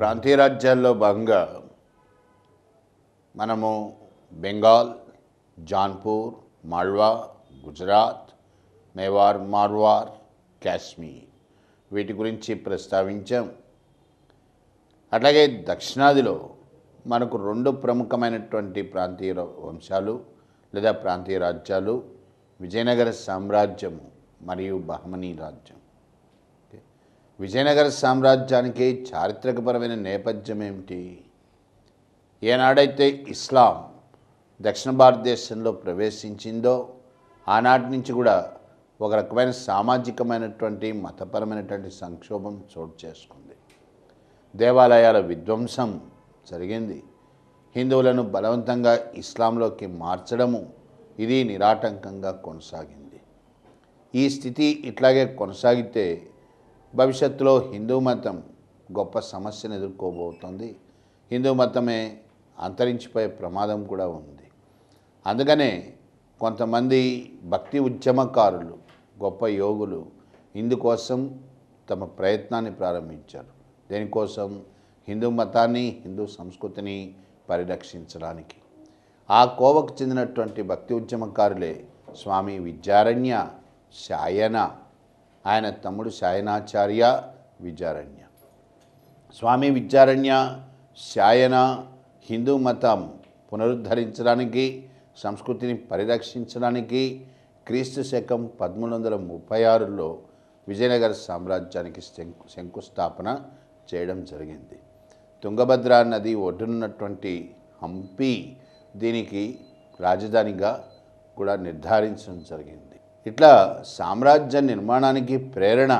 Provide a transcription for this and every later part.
ప్రాంతీయ రాజ్యాల్లో భాగంగా మనము బెంగాల్ జాన్పూర్ మాల్వా గుజరాత్ మేవార్ మార్వార్ కాశ్మీర్ వీటి గురించి ప్రస్తావించాం. అట్లాగే దక్షిణాదిలో మనకు రెండు ప్రముఖమైనటువంటి ప్రాంతీయ వంశాలు లేదా ప్రాంతీయ రాజ్యాలు విజయనగర సామ్రాజ్యము మరియు బహమనీ రాజ్యం. విజయనగర సామ్రాజ్యానికి చారిత్రకపరమైన నేపథ్యం ఏమిటి? ఏనాడైతే ఇస్లాం దక్షిణ భారతదేశంలో ప్రవేశించిందో ఆనాటి నుంచి కూడా ఒక రకమైన సామాజికమైనటువంటి మతపరమైనటువంటి సంక్షోభం చోటు చేసుకుంది. దేవాలయాల విధ్వంసం జరిగింది. హిందువులను బలవంతంగా ఇస్లాంలోకి మార్చడము ఇది నిరాటంకంగా కొనసాగింది. ఈ స్థితి ఇట్లాగే కొనసాగితే భవిష్యత్తులో హిందూ మతం గొప్ప సమస్యను ఎదుర్కోబోతోంది. హిందూ మతమే అంతరించిపోయే ప్రమాదం కూడా ఉంది. అందుకనే కొంతమంది భక్తి ఉద్యమకారులు గొప్ప యోగులు ఇందుకోసం తమ ప్రయత్నాన్ని ప్రారంభించారు. దేనికోసం? హిందూ మతాన్ని హిందూ సంస్కృతిని పరిరక్షించడానికి. ఆ కోవకు చెందినటువంటి భక్తి ఉద్యమకారులే స్వామి విద్యారణ్య శాయన ఆయన తమ్ముడు శాయనాచార్య విద్యారణ్య. స్వామి విద్యారణ్య శాయన హిందూ మతం పునరుద్ధరించడానికి సంస్కృతిని పరిరక్షించడానికి క్రీస్తు శకం పదమూడు వందల ముప్పై ఆరులో విజయనగర సామ్రాజ్యానికి శంకు శంకుస్థాపన చేయడం జరిగింది. తుంగభద్ర నది ఒడ్డునున్నటువంటి హంపి దీనికి రాజధానిగా కూడా నిర్ధారించడం జరిగింది. ఇట్లా సామ్రాజ్య నిర్మాణానికి ప్రేరణ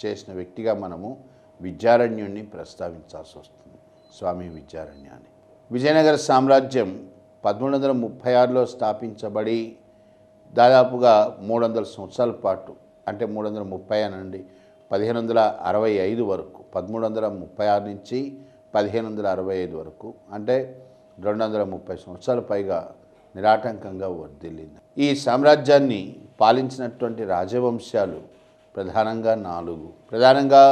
చేసిన వ్యక్తిగా మనము విద్యారణ్యుణ్ణి ప్రస్తావించాల్సి వస్తుంది. స్వామి విద్యారణ్యాన్ని. విజయనగర సామ్రాజ్యం పదమూడు వందల ముప్పై ఆరులో స్థాపించబడి దాదాపుగా మూడు వందల సంవత్సరాల పాటు అంటే మూడు వందల ముప్పై అనండి పదిహేను వందల అరవై ఐదు వరకు పదమూడు వందల ముప్పై ఆరు నుంచి పదిహేను వందల అరవై ఐదు వరకు అంటే రెండు వందల ముప్పై సంవత్సరాల పైగా నిరాటంకంగా వర్ధిల్లింది. ఈ సామ్రాజ్యాన్ని పాలించినటువంటి రాజవంశాలు ప్రధానంగా నాలుగు. ప్రధానంగా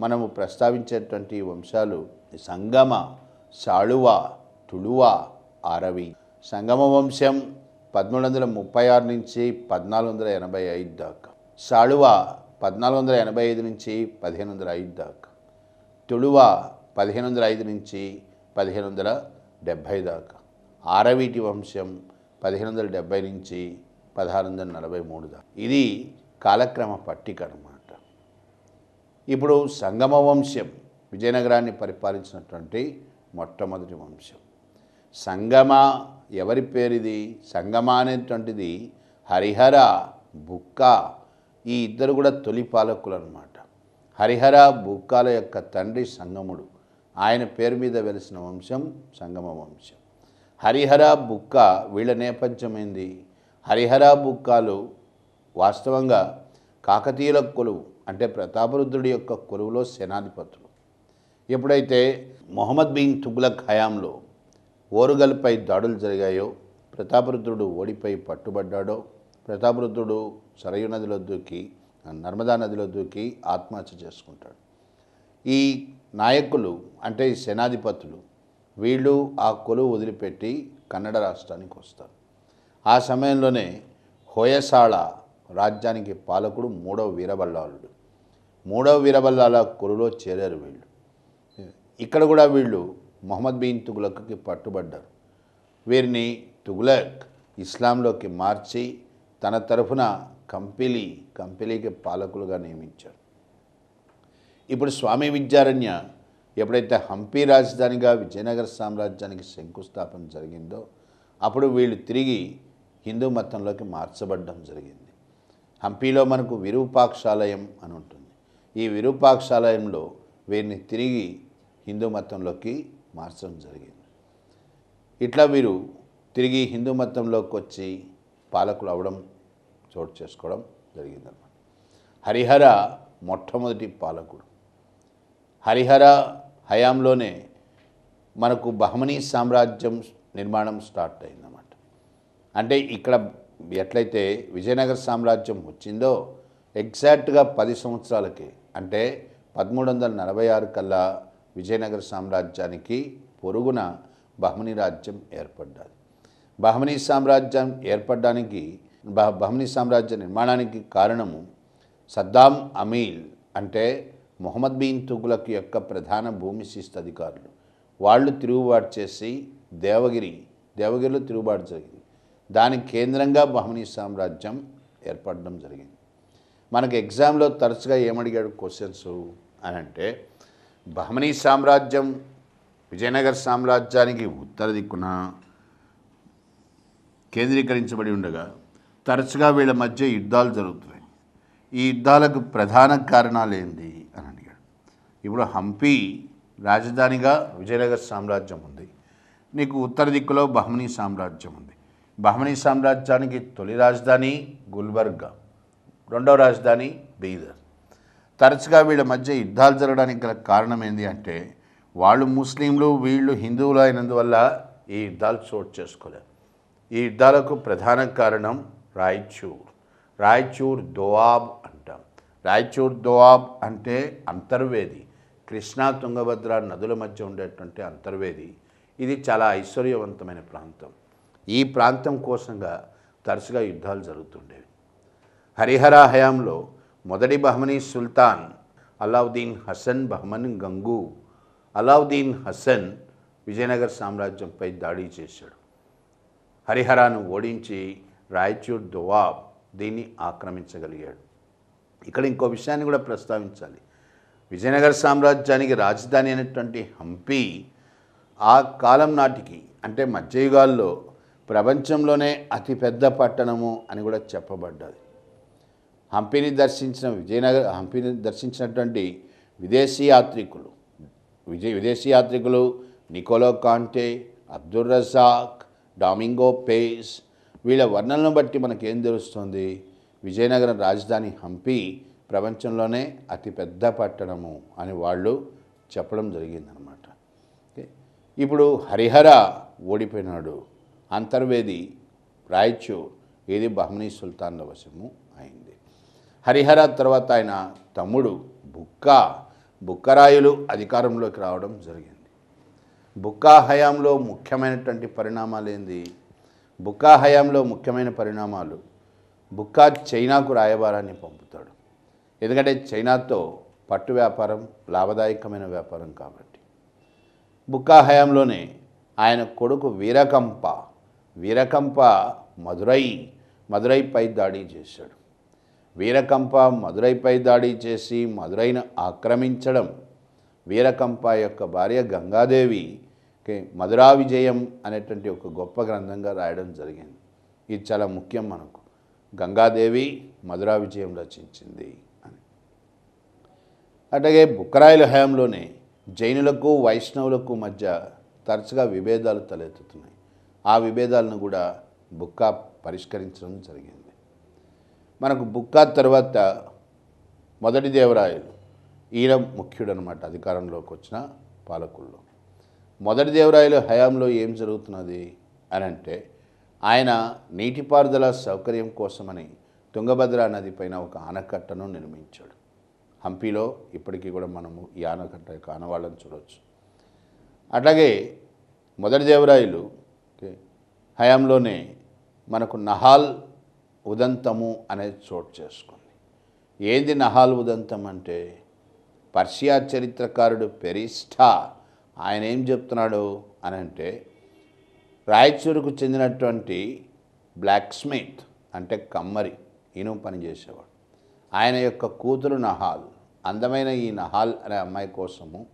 మనము ప్రస్తావించేటువంటి వంశాలు సంగమ సాళువ తుళువ ఆరవి సంగమ వంశం పదమూడు వందల ముప్పై ఆరు నుంచి పద్నాలుగు వందల ఎనభై ఐదు దాకా. సాళువ పద్నాలుగు వందల ఎనభై ఐదు నుంచి పదిహేను వందల ఐదు దాకా. తుళువ పదిహేను వందల ఐదు నుంచి పదిహేను వందల డెబ్భై దాకా. ఆరవీటి వంశం పదిహేను వందల డెబ్భై నుంచి పదహారు వందల నలభై మూడు దాకా ఇది కాలక్రమ పట్టిక అన్నమాట. ఇప్పుడు సంగమ వంశం విజయనగరాన్ని పరిపాలించినటువంటి మొట్టమొదటి వంశం. సంగమ ఎవరి పేరిది? సంగమ అనేటువంటిది హరిహర బుక్క ఈ ఇద్దరు కూడా తొలి పాలకులు అనమాట హరిహర బుక్కాల యొక్క తండ్రి సంగముడు. ఆయన పేరు మీద వెలిసిన వంశం సంగమ వంశం. హరిహర బుక్క వీళ్ళ నేపథ్యమైంది హరిహర బుక్కాలు వాస్తవంగా కాకతీయుల కొలువు అంటే ప్రతాపరుద్రుడి యొక్క కొలువులో సేనాధిపతులు. ఎప్పుడైతే మొహమ్మద్ బిన్ తుగ్లక్ హయాంలో ఓరుగల్పై దాడులు జరిగాయో ప్రతాపరుద్రుడు ఓడిపై పట్టుబడ్డాడో ప్రతాపరుద్రుడు సరయు నదిలో దూకి నర్మదా నదిలో దూకి ఆత్మహత్య చేసుకుంటాడు. ఈ నాయకులు అంటే ఈ సేనాధిపతులు వీళ్ళు ఆ కొలువు వదిలిపెట్టి కన్నడ రాష్ట్రానికి వస్తారు. ఆ సమయంలోనే హోయసాళ రాజ్యానికి పాలకుడు మూడవ వీరబల్లాలుడు. మూడవ వీరబల్లాల కొలులో చేరారు వీళ్ళు. ఇక్కడ కూడా వీళ్ళు మొహమ్మద్ బిన్ తుగులక్కి పట్టుబడ్డారు. వీరిని తుగులక్ ఇస్లాంలోకి మార్చి తన తరఫున కంపిలి కంపిలీకి పాలకులుగా నియమించారు. ఇప్పుడు స్వామి విద్యారణ్య ఎప్పుడైతే హంపి రాజధానిగా విజయనగర సామ్రాజ్యానికి శంకుస్థాపన జరిగిందో అప్పుడు వీళ్ళు తిరిగి హిందూ మతంలోకి మార్చబడడం జరిగింది. హంపీలో మనకు విరూపాక్షాలయం అని ఉంటుంది. ఈ విరూపాక్షాలయంలో వీరిని తిరిగి హిందూ మతంలోకి మార్చడం జరిగింది. ఇట్లా వీరు తిరిగి హిందూ మతంలోకి వచ్చి పాలకులు అవడం చోటు చేసుకోవడం జరిగిందన్నమాట. హరిహర మొట్టమొదటి పాలకుడు. హరిహర హయాంలోనే మనకు బహమనీ సామ్రాజ్యం నిర్మాణం స్టార్ట్ అయిందన్నమాట. అంటే ఇక్కడ ఎట్లయితే విజయనగర సామ్రాజ్యం వచ్చిందో ఎగ్జాక్ట్గా పది సంవత్సరాలకి. అంటే పదమూడు వందల నలభై ఆరు కల్లా విజయనగర సామ్రాజ్యానికి పొరుగున బహమనీ రాజ్యం ఏర్పడ్డది. బహ్మనీ సామ్రాజ్యం ఏర్పడడానికి బహ సామ్రాజ్య నిర్మాణానికి కారణము సద్దాం అమీల్ అంటే మొహమ్మద్ బీన్ తుగులక్ యొక్క ప్రధాన భూమి శిస్తు అధికారులు వాళ్ళు తిరుగుబాటు చేసి దేవగిరి దేవగిరిలో తిరుగుబాటు జరిగింది. దానికి కేంద్రంగా బహుమనీ సామ్రాజ్యం ఏర్పడడం జరిగింది. మనకు ఎగ్జామ్లో తరచుగా ఏమడిగాడు క్వశ్చన్స్? అని అంటే బహమనీ సామ్రాజ్యం విజయనగర సామ్రాజ్యానికి ఉత్తర దిక్కున కేంద్రీకరించబడి ఉండగా తరచుగా వీళ్ళ మధ్య యుద్ధాలు జరుగుతున్నాయి. ఈ యుద్ధాలకు ప్రధాన కారణాలు ఏంది? అని అడిగాడు. ఇప్పుడు హంపి రాజధానిగా విజయనగర సామ్రాజ్యం ఉంది. నీకు ఉత్తర దిక్కులో బహమనీ సామ్రాజ్యం ఉంది. బహమనీ సామ్రాజ్యానికి తొలి రాజధాని గుల్బర్గా రెండవ రాజధాని బీదర్. తరచుగా వీళ్ళ మధ్య యుద్ధాలు జరగడానికి గల కారణం ఏంటి అంటే వాళ్ళు ముస్లింలు వీళ్ళు హిందువులు అయినందువల్ల ఈ యుద్ధాలు చోటు చేసుకోలేరు ఈ యుద్ధాలకు ప్రధాన కారణం రాయచూర్. రాయచూర్ దోవాబ్ అంటాం. రాయచూర్ దోవాబ్ అంటే అంతర్వేది. కృష్ణా తుంగభద్ర నదుల మధ్య ఉండేటువంటి అంతర్వేది. ఇది చాలా ఐశ్వర్యవంతమైన ప్రాంతం. ఈ ప్రాంతం కోసంగా తరచుగా యుద్ధాలు జరుగుతుండేవి. హరిహర హయాంలో మొదటి బహమనీ సుల్తాన్ అలావుద్దీన్ హసన్ బహమన్ గంగు అలావుద్దీన్ హసన్ విజయనగర సామ్రాజ్యంపై దాడి చేశాడు. హరిహరాను ఓడించి రాయచూర్ దువాబ్ దీన్ని ఆక్రమించగలిగాడు. ఇక్కడ ఇంకో విషయాన్ని కూడా ప్రస్తావించాలి. విజయనగర సామ్రాజ్యానికి రాజధాని అయినటువంటి హంపి ఆ కాలం నాటికి అంటే మధ్యయుగాల్లో ప్రపంచంలోనే అతిపెద్ద పట్టణము అని కూడా చెప్పబడ్డది. హంపిని దర్శించిన విజయనగర హంపిని దర్శించినటువంటి విదేశీ యాత్రికులు విజయ్ విదేశీ యాత్రికులు Niccolo Conti Abdul Razzaq Domingo Paes వీళ్ళ వర్ణనను బట్టి మనకేం తెలుస్తుంది? విజయనగరం రాజధాని హంపి ప్రపంచంలోనే అతిపెద్ద పట్టణము అని వాళ్ళు చెప్పడం జరిగిందనమాట. ఓకే. ఇప్పుడు హరిహర ఓడిపోయినాడు. అంతర్వేది రాయచ్చు ఇది బహ్మనీ సుల్తాన్ల వశము అయింది. హరిహర తర్వాత ఆయన తమ్ముడు బుక్క బుక్కరాయులు అధికారంలోకి రావడం జరిగింది. బుక్కా హయాంలో ముఖ్యమైనటువంటి పరిణామాలు ఏంది? బుక్కా హయాంలో ముఖ్యమైన పరిణామాలు బుక్కా చైనాకు రాయబారాన్ని పంపుతాడు. ఎందుకంటే చైనాతో పట్టు వ్యాపారం లాభదాయకమైన వ్యాపారం కాబట్టి. బుక్కా హయాంలోనే ఆయన కొడుకు వీరకంప వీరకంప మదురై మదురైపై దాడి చేశాడు. వీరకంప మదురైపై దాడి చేసి మదురైను ఆక్రమించడం వీరకంప యొక్క భార్య గంగాదేవి మధురా విజయం అనేటువంటి ఒక గొప్ప గ్రంథంగా రాయడం జరిగింది. ఇది చాలా ముఖ్యం మనకు. గంగాదేవి మధురా విజయం రచించింది అని. అట్లాగే బుక్కరాయల హయాంలోనే జైనులకు వైష్ణవులకు మధ్య తరచుగా విభేదాలు తలెత్తుతున్నాయి. ఆ విభేదాలను కూడా బుక్కా పరిష్కరించడం జరిగింది. మనకు బుక్కా తర్వాత మొదటి దేవరాయలు ఈయన ముఖ్యుడు అనమాట అధికారంలోకి వచ్చిన పాలకుల్లో. మొదటి దేవరాయలు హయాంలో ఏం జరుగుతున్నది అని అంటే ఆయన నీటిపారుదల సౌకర్యం కోసమని తుంగభద్ర నది పైన ఒక ఆనకట్టను నిర్మించాడు. హంపీలో ఇప్పటికీ కూడా మనము ఈ ఆనకట్ట యొక్క ఆనవాళ్ళని చూడవచ్చు అట్లాగే మొదటి దేవరాయలు హయాంలోనే మనకు నహాల్ ఉదంతము అనేది చోటు చేసుకుంది. ఏంది నహాల్ ఉదంతం అంటే? పర్షియా చరిత్రకారుడు పెరిస్టా ఆయన ఏం చెప్తున్నాడు అని అంటే రాయచూరుకు చెందినటువంటి బ్లాక్ స్మిత్ అంటే కమ్మరి ఇనుము పని చేసేవాడు. ఆయన యొక్క కూతురు నహాల్ అందమైన ఈ నహాల్ అనే అమ్మాయి కోసము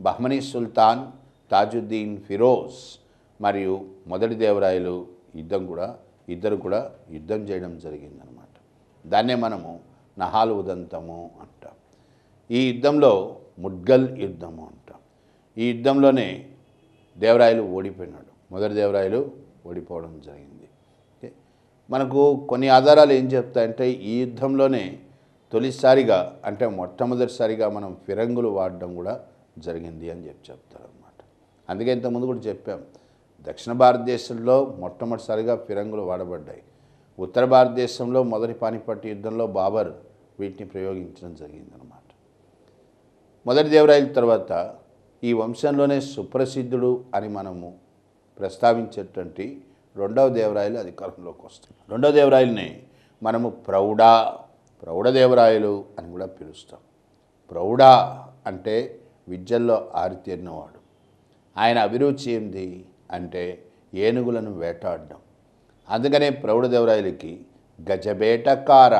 బహ్మనీ సుల్తాన్ తాజుద్దీన్ ఫిరోజ్ మరియు మొదటి దేవరాయలు యుద్ధం కూడా ఇద్దరు కూడా యుద్ధం చేయడం జరిగిందనమాట దాన్నే మనము నహాలు ఉదంతము అంటాం. ఈ యుద్ధంలో ముడ్గల్ యుద్ధము అంటాం. ఈ యుద్ధంలోనే దేవరాయలు ఓడిపోయినాడు. మొదటి దేవరాయలు ఓడిపోవడం జరిగింది. ఓకే. మనకు కొన్ని ఆధారాలు ఏం చెప్తాయంటే ఈ యుద్ధంలోనే తొలిసారిగా అంటే మొట్టమొదటిసారిగా మనం ఫిరంగులు వాడడం కూడా జరిగింది అని చెప్పి చెప్తారనమాట అందుకే ఇంతకుముందు కూడా చెప్పాం. దక్షిణ భారతదేశంలో మొట్టమొదటిసారిగా ఫిరంగులు వాడబడ్డాయి. ఉత్తర భారతదేశంలో మొదటి పానిపట్టు యుద్ధంలో బాబర్ వీటిని ప్రయోగించడం జరిగిందనమాట మొదటి దేవరాయల తర్వాత ఈ వంశంలోనే సుప్రసిద్ధుడు అని మనము ప్రస్తావించేటువంటి రెండవ దేవరాయలు అధికారంలోకి వస్తాయి. రెండవ దేవరాయల్ని మనము ప్రౌఢ ప్రౌఢదేవరాయలు అని కూడా పిలుస్తాం. ప్రౌఢ అంటే విద్యల్లో ఆరితేరినవాడు. ఆయన అభిరుచి ఏంది? అంటే ఏనుగులను వేటాడడం. అందుకనే ప్రౌఢదేవరాయలకి గజబేటకార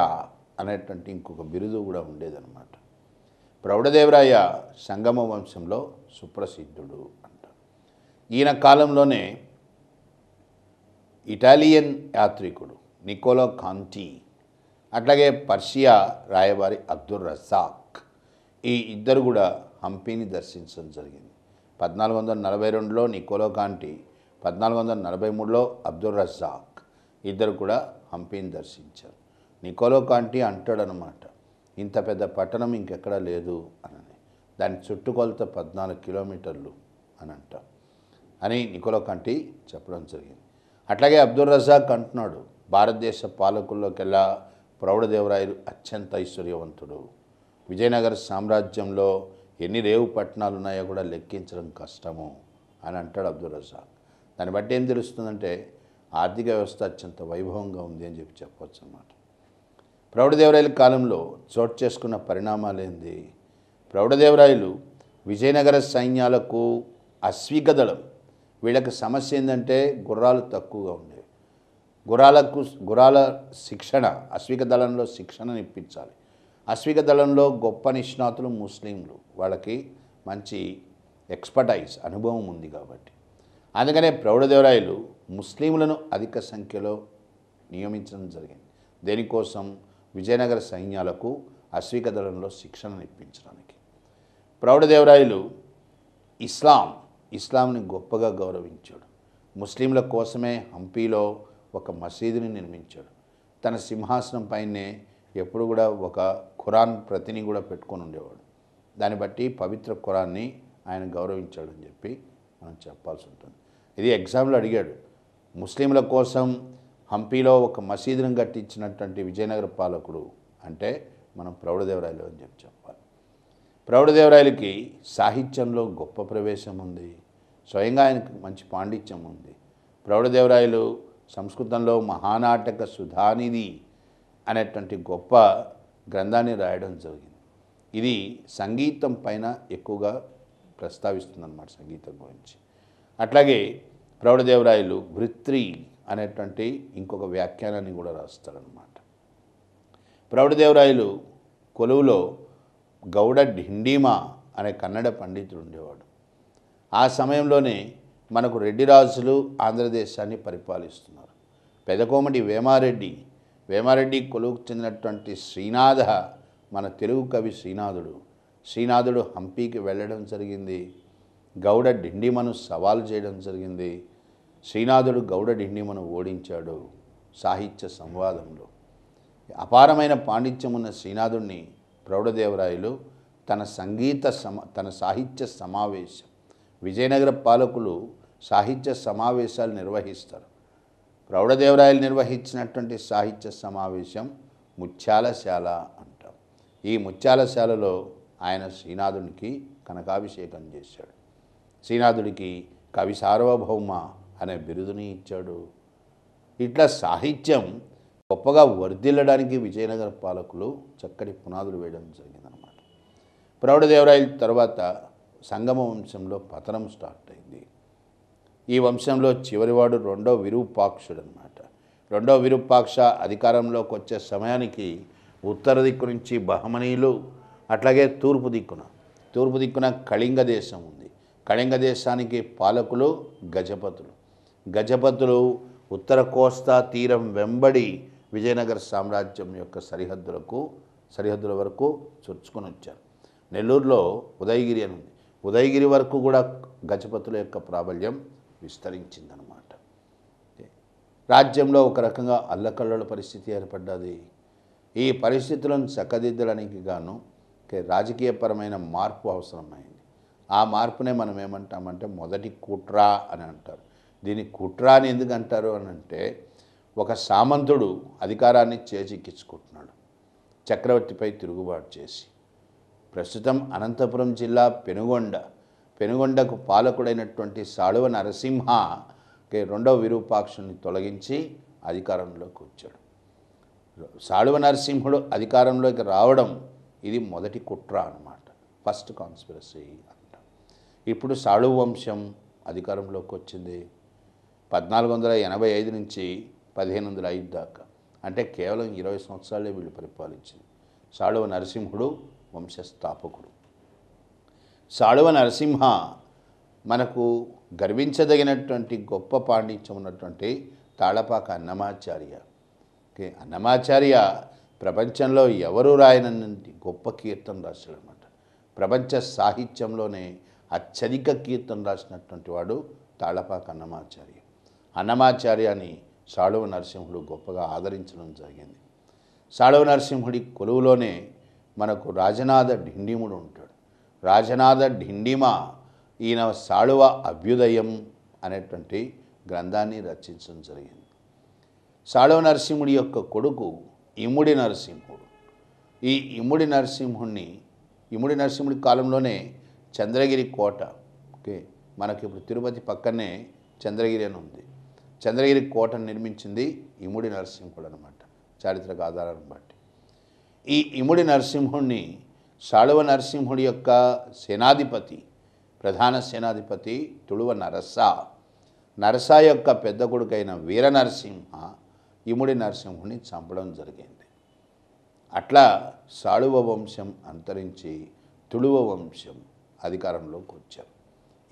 అనేటువంటి ఇంకొక బిరుదు కూడా ఉండేదన్నమాట. ప్రౌఢదేవరాయ సంగమ వంశంలో సుప్రసిద్ధుడు అంట. ఈయన కాలంలోనే ఇటాలియన్ యాత్రికుడు నికోలో కాంటీ అట్లాగే పర్షియా రాయబారి అబ్దుల్ రజాక్ ఈ ఇద్దరు కూడా హంపీని దర్శించడం జరిగింది. పద్నాలుగు వందల నలభై రెండులో నికోలో కాంటి పద్నాలుగు వందల నలభై మూడులో అబ్దుల్ రజాక్ ఇద్దరు కూడా హంపీని దర్శించారు. నికోలో కాంటి అంటాడనమాట ఇంత పెద్ద పట్టణం ఇంకెక్కడా లేదు అని దాని చుట్టుకొలత పద్నాలుగు కిలోమీటర్లు అని అంట అని నికోలో కాంటి చెప్పడం జరిగింది. అట్లాగే అబ్దుల్ రజాక్ అంటున్నాడు భారతదేశ పాలకుల్లోకెల్లా ప్రౌఢదేవరాయలు అత్యంత ఐశ్వర్యవంతుడు. విజయనగర సామ్రాజ్యంలో ఎన్ని రేవు పట్టణాలు ఉన్నాయో కూడా లెక్కించడం కష్టము అని అంటాడు అబ్దుల్ రజాక్ దాన్ని బట్టి ఏం తెలుస్తుందంటే ఆర్థిక వ్యవస్థ అత్యంత వైభవంగా ఉంది అని చెప్పి చెప్పవచ్చు అన్నమాట. ప్రౌఢదేవరాయల కాలంలో చోటు చేసుకున్న పరిణామాలేంది ప్రౌఢదేవరాయలు విజయనగర సైన్యాలకు అశ్విక దళం వీళ్ళకి సమస్య ఏంటంటే గుర్రాలు తక్కువగా ఉండేవి. గుర్రాలకు గుర్రాల శిక్షణ అశ్విక దళంలో శిక్షణను ఇప్పించాలి అశ్విక దళంలో గొప్ప నిష్ణాతులు ముస్లింలు. వాళ్ళకి మంచి ఎక్స్పర్టైజ్ అనుభవం ఉంది కాబట్టి. అందుకనే ప్రౌఢదేవరాయలు ముస్లింలను అధిక సంఖ్యలో నియమించడం జరిగింది. దేనికోసం? విజయనగర సైన్యాలకు అశ్విక దళంలో శిక్షణను ఇప్పించడానికి ప్రౌఢదేవరాయలు ఇస్లాం ఇస్లాంని గొప్పగా గౌరవించాడు. ముస్లింల కోసమే హంపీలో ఒక మసీదుని నిర్మించాడు. తన సింహాసనం పైనే ఎప్పుడు కూడా ఒక ఖురాన్ ప్రతిని కూడా పెట్టుకొని ఉండేవాడు. దాన్ని బట్టి పవిత్ర కురాన్ని ఆయన గౌరవించాడని చెప్పి మనం చెప్పాల్సి ఉంటుంది. ఇది ఎగ్జామ్లో అడిగాడు. ముస్లింల కోసం హంపీలో ఒక మసీదును కట్టించినటువంటి విజయనగర పాలకుడు అంటే మనం ప్రౌఢదేవరాయలు అని చెప్పి చెప్పాలి. ప్రౌఢదేవరాయలకి సాహిత్యంలో గొప్ప ప్రవేశం ఉంది. స్వయంగా ఆయనకు మంచి పాండిత్యం ఉంది. ప్రౌఢదేవరాయలు సంస్కృతంలో మహానాటక సుధానిధి అనేటువంటి గొప్ప గ్రంథాన్ని రాయడం జరిగింది. ఇది సంగీతం పైన ఎక్కువగా ప్రస్తావిస్తుందన్నమాట సంగీతం గురించి. అట్లాగే ప్రౌఢదేవరాయలు వృత్రి అనేటువంటి ఇంకొక వ్యాఖ్యానాన్ని కూడా రాస్తారనమాట ప్రౌఢదేవరాయలు కొలువులో గౌడ ఢిండీమా అనే కన్నడ పండితుడు ఉండేవాడు. ఆ సమయంలోనే మనకు రెడ్డి రాజులు ఆంధ్రదేశాన్ని పరిపాలిస్తున్నారు. పెదకోమటి వేమారెడ్డి వేమారెడ్డి కొలువుకు చెందినటువంటి శ్రీనాథ మన తెలుగు కవి శ్రీనాథుడు. శ్రీనాథుడు హంపీకి వెళ్ళడం జరిగింది. గౌడ డిండిమను సవాల్ చేయడం జరిగింది. శ్రీనాథుడు గౌడ డిండిమను ఓడించాడు సాహిత్య సంవాదంలో. అపారమైన పాండిత్యం ఉన్న శ్రీనాథుడిని ప్రౌఢదేవరాయలు తన సంగీత సమ తన సాహిత్య సమావేశం విజయనగర పాలకులు సాహిత్య సమావేశాలు నిర్వహిస్తారు. ప్రౌఢదేవరాయలు నిర్వహించినటువంటి సాహిత్య సమావేశం ముత్యాలశాల ఈ ముత్యాలశాలలో ఆయన శ్రీనాథునికి కనకాభిషేకం చేశాడు. శ్రీనాథుడికి కవి సార్వభౌమ అనే బిరుదుని ఇచ్చాడు. ఇట్లా సాహిత్యం గొప్పగా వర్ధిల్లడానికి విజయనగర పాలకులు చక్కటి పునాదులు వేయడం జరిగిందనమాట ప్రౌఢదేవరాయల తర్వాత సంగమ వంశంలో పతనం స్టార్ట్ అయింది. ఈ వంశంలో చివరివాడు రెండో విరూపాక్షుడు అనమాట రెండో విరూపాక్ష అధికారంలోకి వచ్చే సమయానికి ఉత్తర దిక్కు నుంచి బహమనీయులు అట్లాగే తూర్పు దిక్కున. తూర్పు దిక్కున కళింగ దేశం ఉంది. కళింగ దేశానికి పాలకులు గజపతులు. గజపతులు ఉత్తర కోస్తా తీరం వెంబడి విజయనగర సామ్రాజ్యం యొక్క సరిహద్దులకు సరిహద్దుల వరకు చొచ్చుకొని వచ్చారు. నెల్లూరులో ఉదయగిరి అని ఉంది. ఉదయగిరి వరకు కూడా గజపతుల యొక్క ప్రాబల్యం విస్తరించిందనమాట రాజ్యంలో ఒక రకంగా అల్లకల్లోల పరిస్థితి ఏర్పడ్డది. ఈ పరిస్థితులను చక్కదిద్దడానికి గాను రాజకీయపరమైన మార్పు అవసరమైంది. ఆ మార్పునే మనం ఏమంటామంటే మొదటి కుట్ర అని అంటారు. దీన్ని కుట్ర అని ఎందుకు అంటారు అని అంటే ఒక సామంతుడు అధికారాన్ని చేజిక్కించుకుంటున్నాడు. చక్రవర్తిపై తిరుగుబాటు చేసి. ప్రస్తుతం అనంతపురం జిల్లా పెనుగొండ పెనుగొండకు పాలకుడైనటువంటి సాళువ నరసింహ రెండవ విరూపాక్షుని తొలగించి అధికారంలోకి వచ్చాడు. సాళువ నరసింహుడు అధికారంలోకి రావడం ఇది మొదటి కుట్ర అన్నమాట. ఫస్ట్ కాన్స్పిరసీ అంట. ఇప్పుడు సాళువ వంశం అధికారంలోకి వచ్చింది. పద్నాలుగు వందల ఎనభై ఐదు నుంచి పదిహేను వందల ఐదు దాకా. అంటే కేవలం ఇరవై సంవత్సరాలే వీళ్ళు పరిపాలించింది. సాళువ నరసింహుడు వంశస్థాపకుడు. సాళువ నరసింహ మనకు గర్వించదగినటువంటి గొప్ప పాండిత్యం ఉన్నటువంటి తాళపాక అన్నమాచార్య. ఓకే. అన్నమాచార్య ప్రపంచంలో ఎవరు రాయనటువంటి గొప్ప కీర్తన రాశాడు అనమాట ప్రపంచ సాహిత్యంలోనే అత్యధిక కీర్తన రాసినటువంటి వాడు తాళపాక అన్నమాచార్య. అన్నమాచార్యని సాళువ నరసింహుడు గొప్పగా ఆదరించడం జరిగింది. సాళవ నరసింహుడి కొలువులోనే మనకు రాజనాథ ఢిండిముడు ఉంటాడు. రాజనాథ ఢిండిమ ఈయన సాళువ అభ్యుదయం అనేటువంటి గ్రంథాన్ని రచించడం జరిగింది. సాళవ నరసింహుడి యొక్క కొడుకు ఇముడి నరసింహుడు. ఈ ఇముడి నరసింహుణ్ణి ఇముడి నరసింహుడి కాలంలోనే చంద్రగిరి కోట ఓకే మనకి ఇప్పుడు తిరుపతి పక్కనే చంద్రగిరి అని ఉంది. చంద్రగిరి కోటను నిర్మించింది ఇముడి నరసింహుడు అనమాట చారిత్రక ఆధారాన్ని బట్టి. ఈ ఇముడి నరసింహుణ్ణి సాళువ నరసింహుడి యొక్క సేనాధిపతి ప్రధాన సేనాధిపతి తుಳುవ నరస నరస యొక్క పెద్ద కొడుకైన వీర నరసింహ ఇముడి నరసింహుని చంపడం జరిగింది. అట్లా సాళువ వంశం అంతరించి తుళువ వంశం అధికారంలోకి వచ్చారు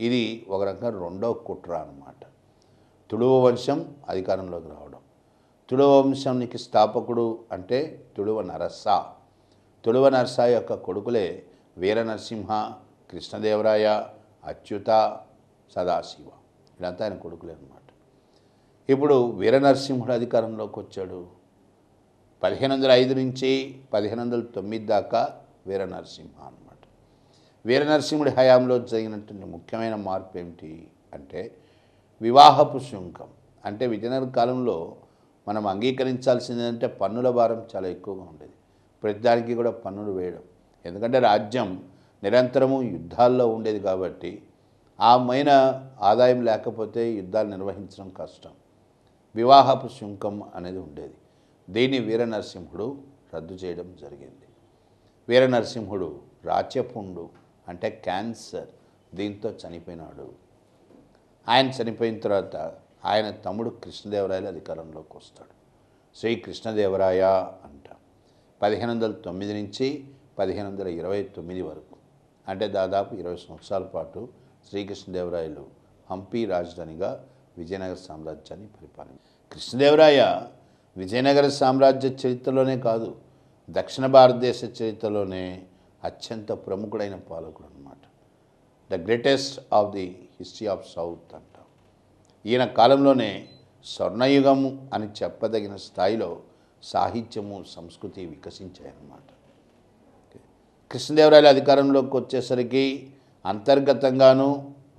ఇది ఒక రకంగా రెండో కుట్ర అనమాట తుళువ వంశం అధికారంలోకి రావడం. తుళువ వంశానికి స్థాపకుడు అంటే తుళువ నరస. తుళువ నరస యొక్క కొడుకులే వీర నరసింహ కృష్ణదేవరాయ అచ్యుత సదాశివ. ఇదంతా ఆయన కొడుకులే అనమాట ఇప్పుడు వీర నరసింహుడు అధికారంలోకి వచ్చాడు. పదిహేను వందల ఐదు నుంచి పదిహేను వందల తొమ్మిది దాకా వీర నరసింహ అన్నమాట హయాంలో జరిగినటువంటి ముఖ్యమైన మార్పు ఏమిటి అంటే వివాహపు శుంకం అంటే విజయనగర కాలంలో మనం అంగీకరించాల్సింది అంటే పన్నుల భారం చాలా ఎక్కువగా ఉండేది. ప్రతిదానికి కూడా పన్నులు వేయడం. ఎందుకంటే రాజ్యం నిరంతరము యుద్ధాల్లో ఉండేది కాబట్టి ఆ మైన ఆదాయం లేకపోతే యుద్ధాలు నిర్వహించడం కష్టం. వివాహపు శుంకం అనేది ఉండేది. దీన్ని వీర నరసింహుడు రద్దు చేయడం జరిగింది. వీరనరసింహుడు రాచపుండు అంటే క్యాన్సర్ దీంతో చనిపోయినాడు. ఆయన చనిపోయిన తర్వాత ఆయన తమ్ముడు కృష్ణదేవరాయలు అధికారంలోకి వస్తాడు. శ్రీ కృష్ణదేవరాయ అంట. పదిహేను వందల తొమ్మిది నుంచి పదిహేను వందల ఇరవై తొమ్మిది వరకు అంటే దాదాపు ఇరవై సంవత్సరాల పాటు శ్రీకృష్ణదేవరాయలు హంపి రాజధానిగా విజయనగర సామ్రాజ్యాన్ని పరిపాలించారు. కృష్ణదేవరాయ విజయనగర సామ్రాజ్య చరిత్రలోనే కాదు దక్షిణ భారతదేశ చరిత్రలోనే అత్యంత ప్రముఖుడైన పాలకుడు అనమాట the greatest of the history of south అంటాం. ఈయన కాలంలోనే స్వర్ణయుగము అని చెప్పదగిన స్థాయిలో సాహిత్యము సంస్కృతి వికసించాయన్నమాట. కృష్ణదేవరాయల అధికారంలోకి వచ్చేసరికి అంతర్గతంగాను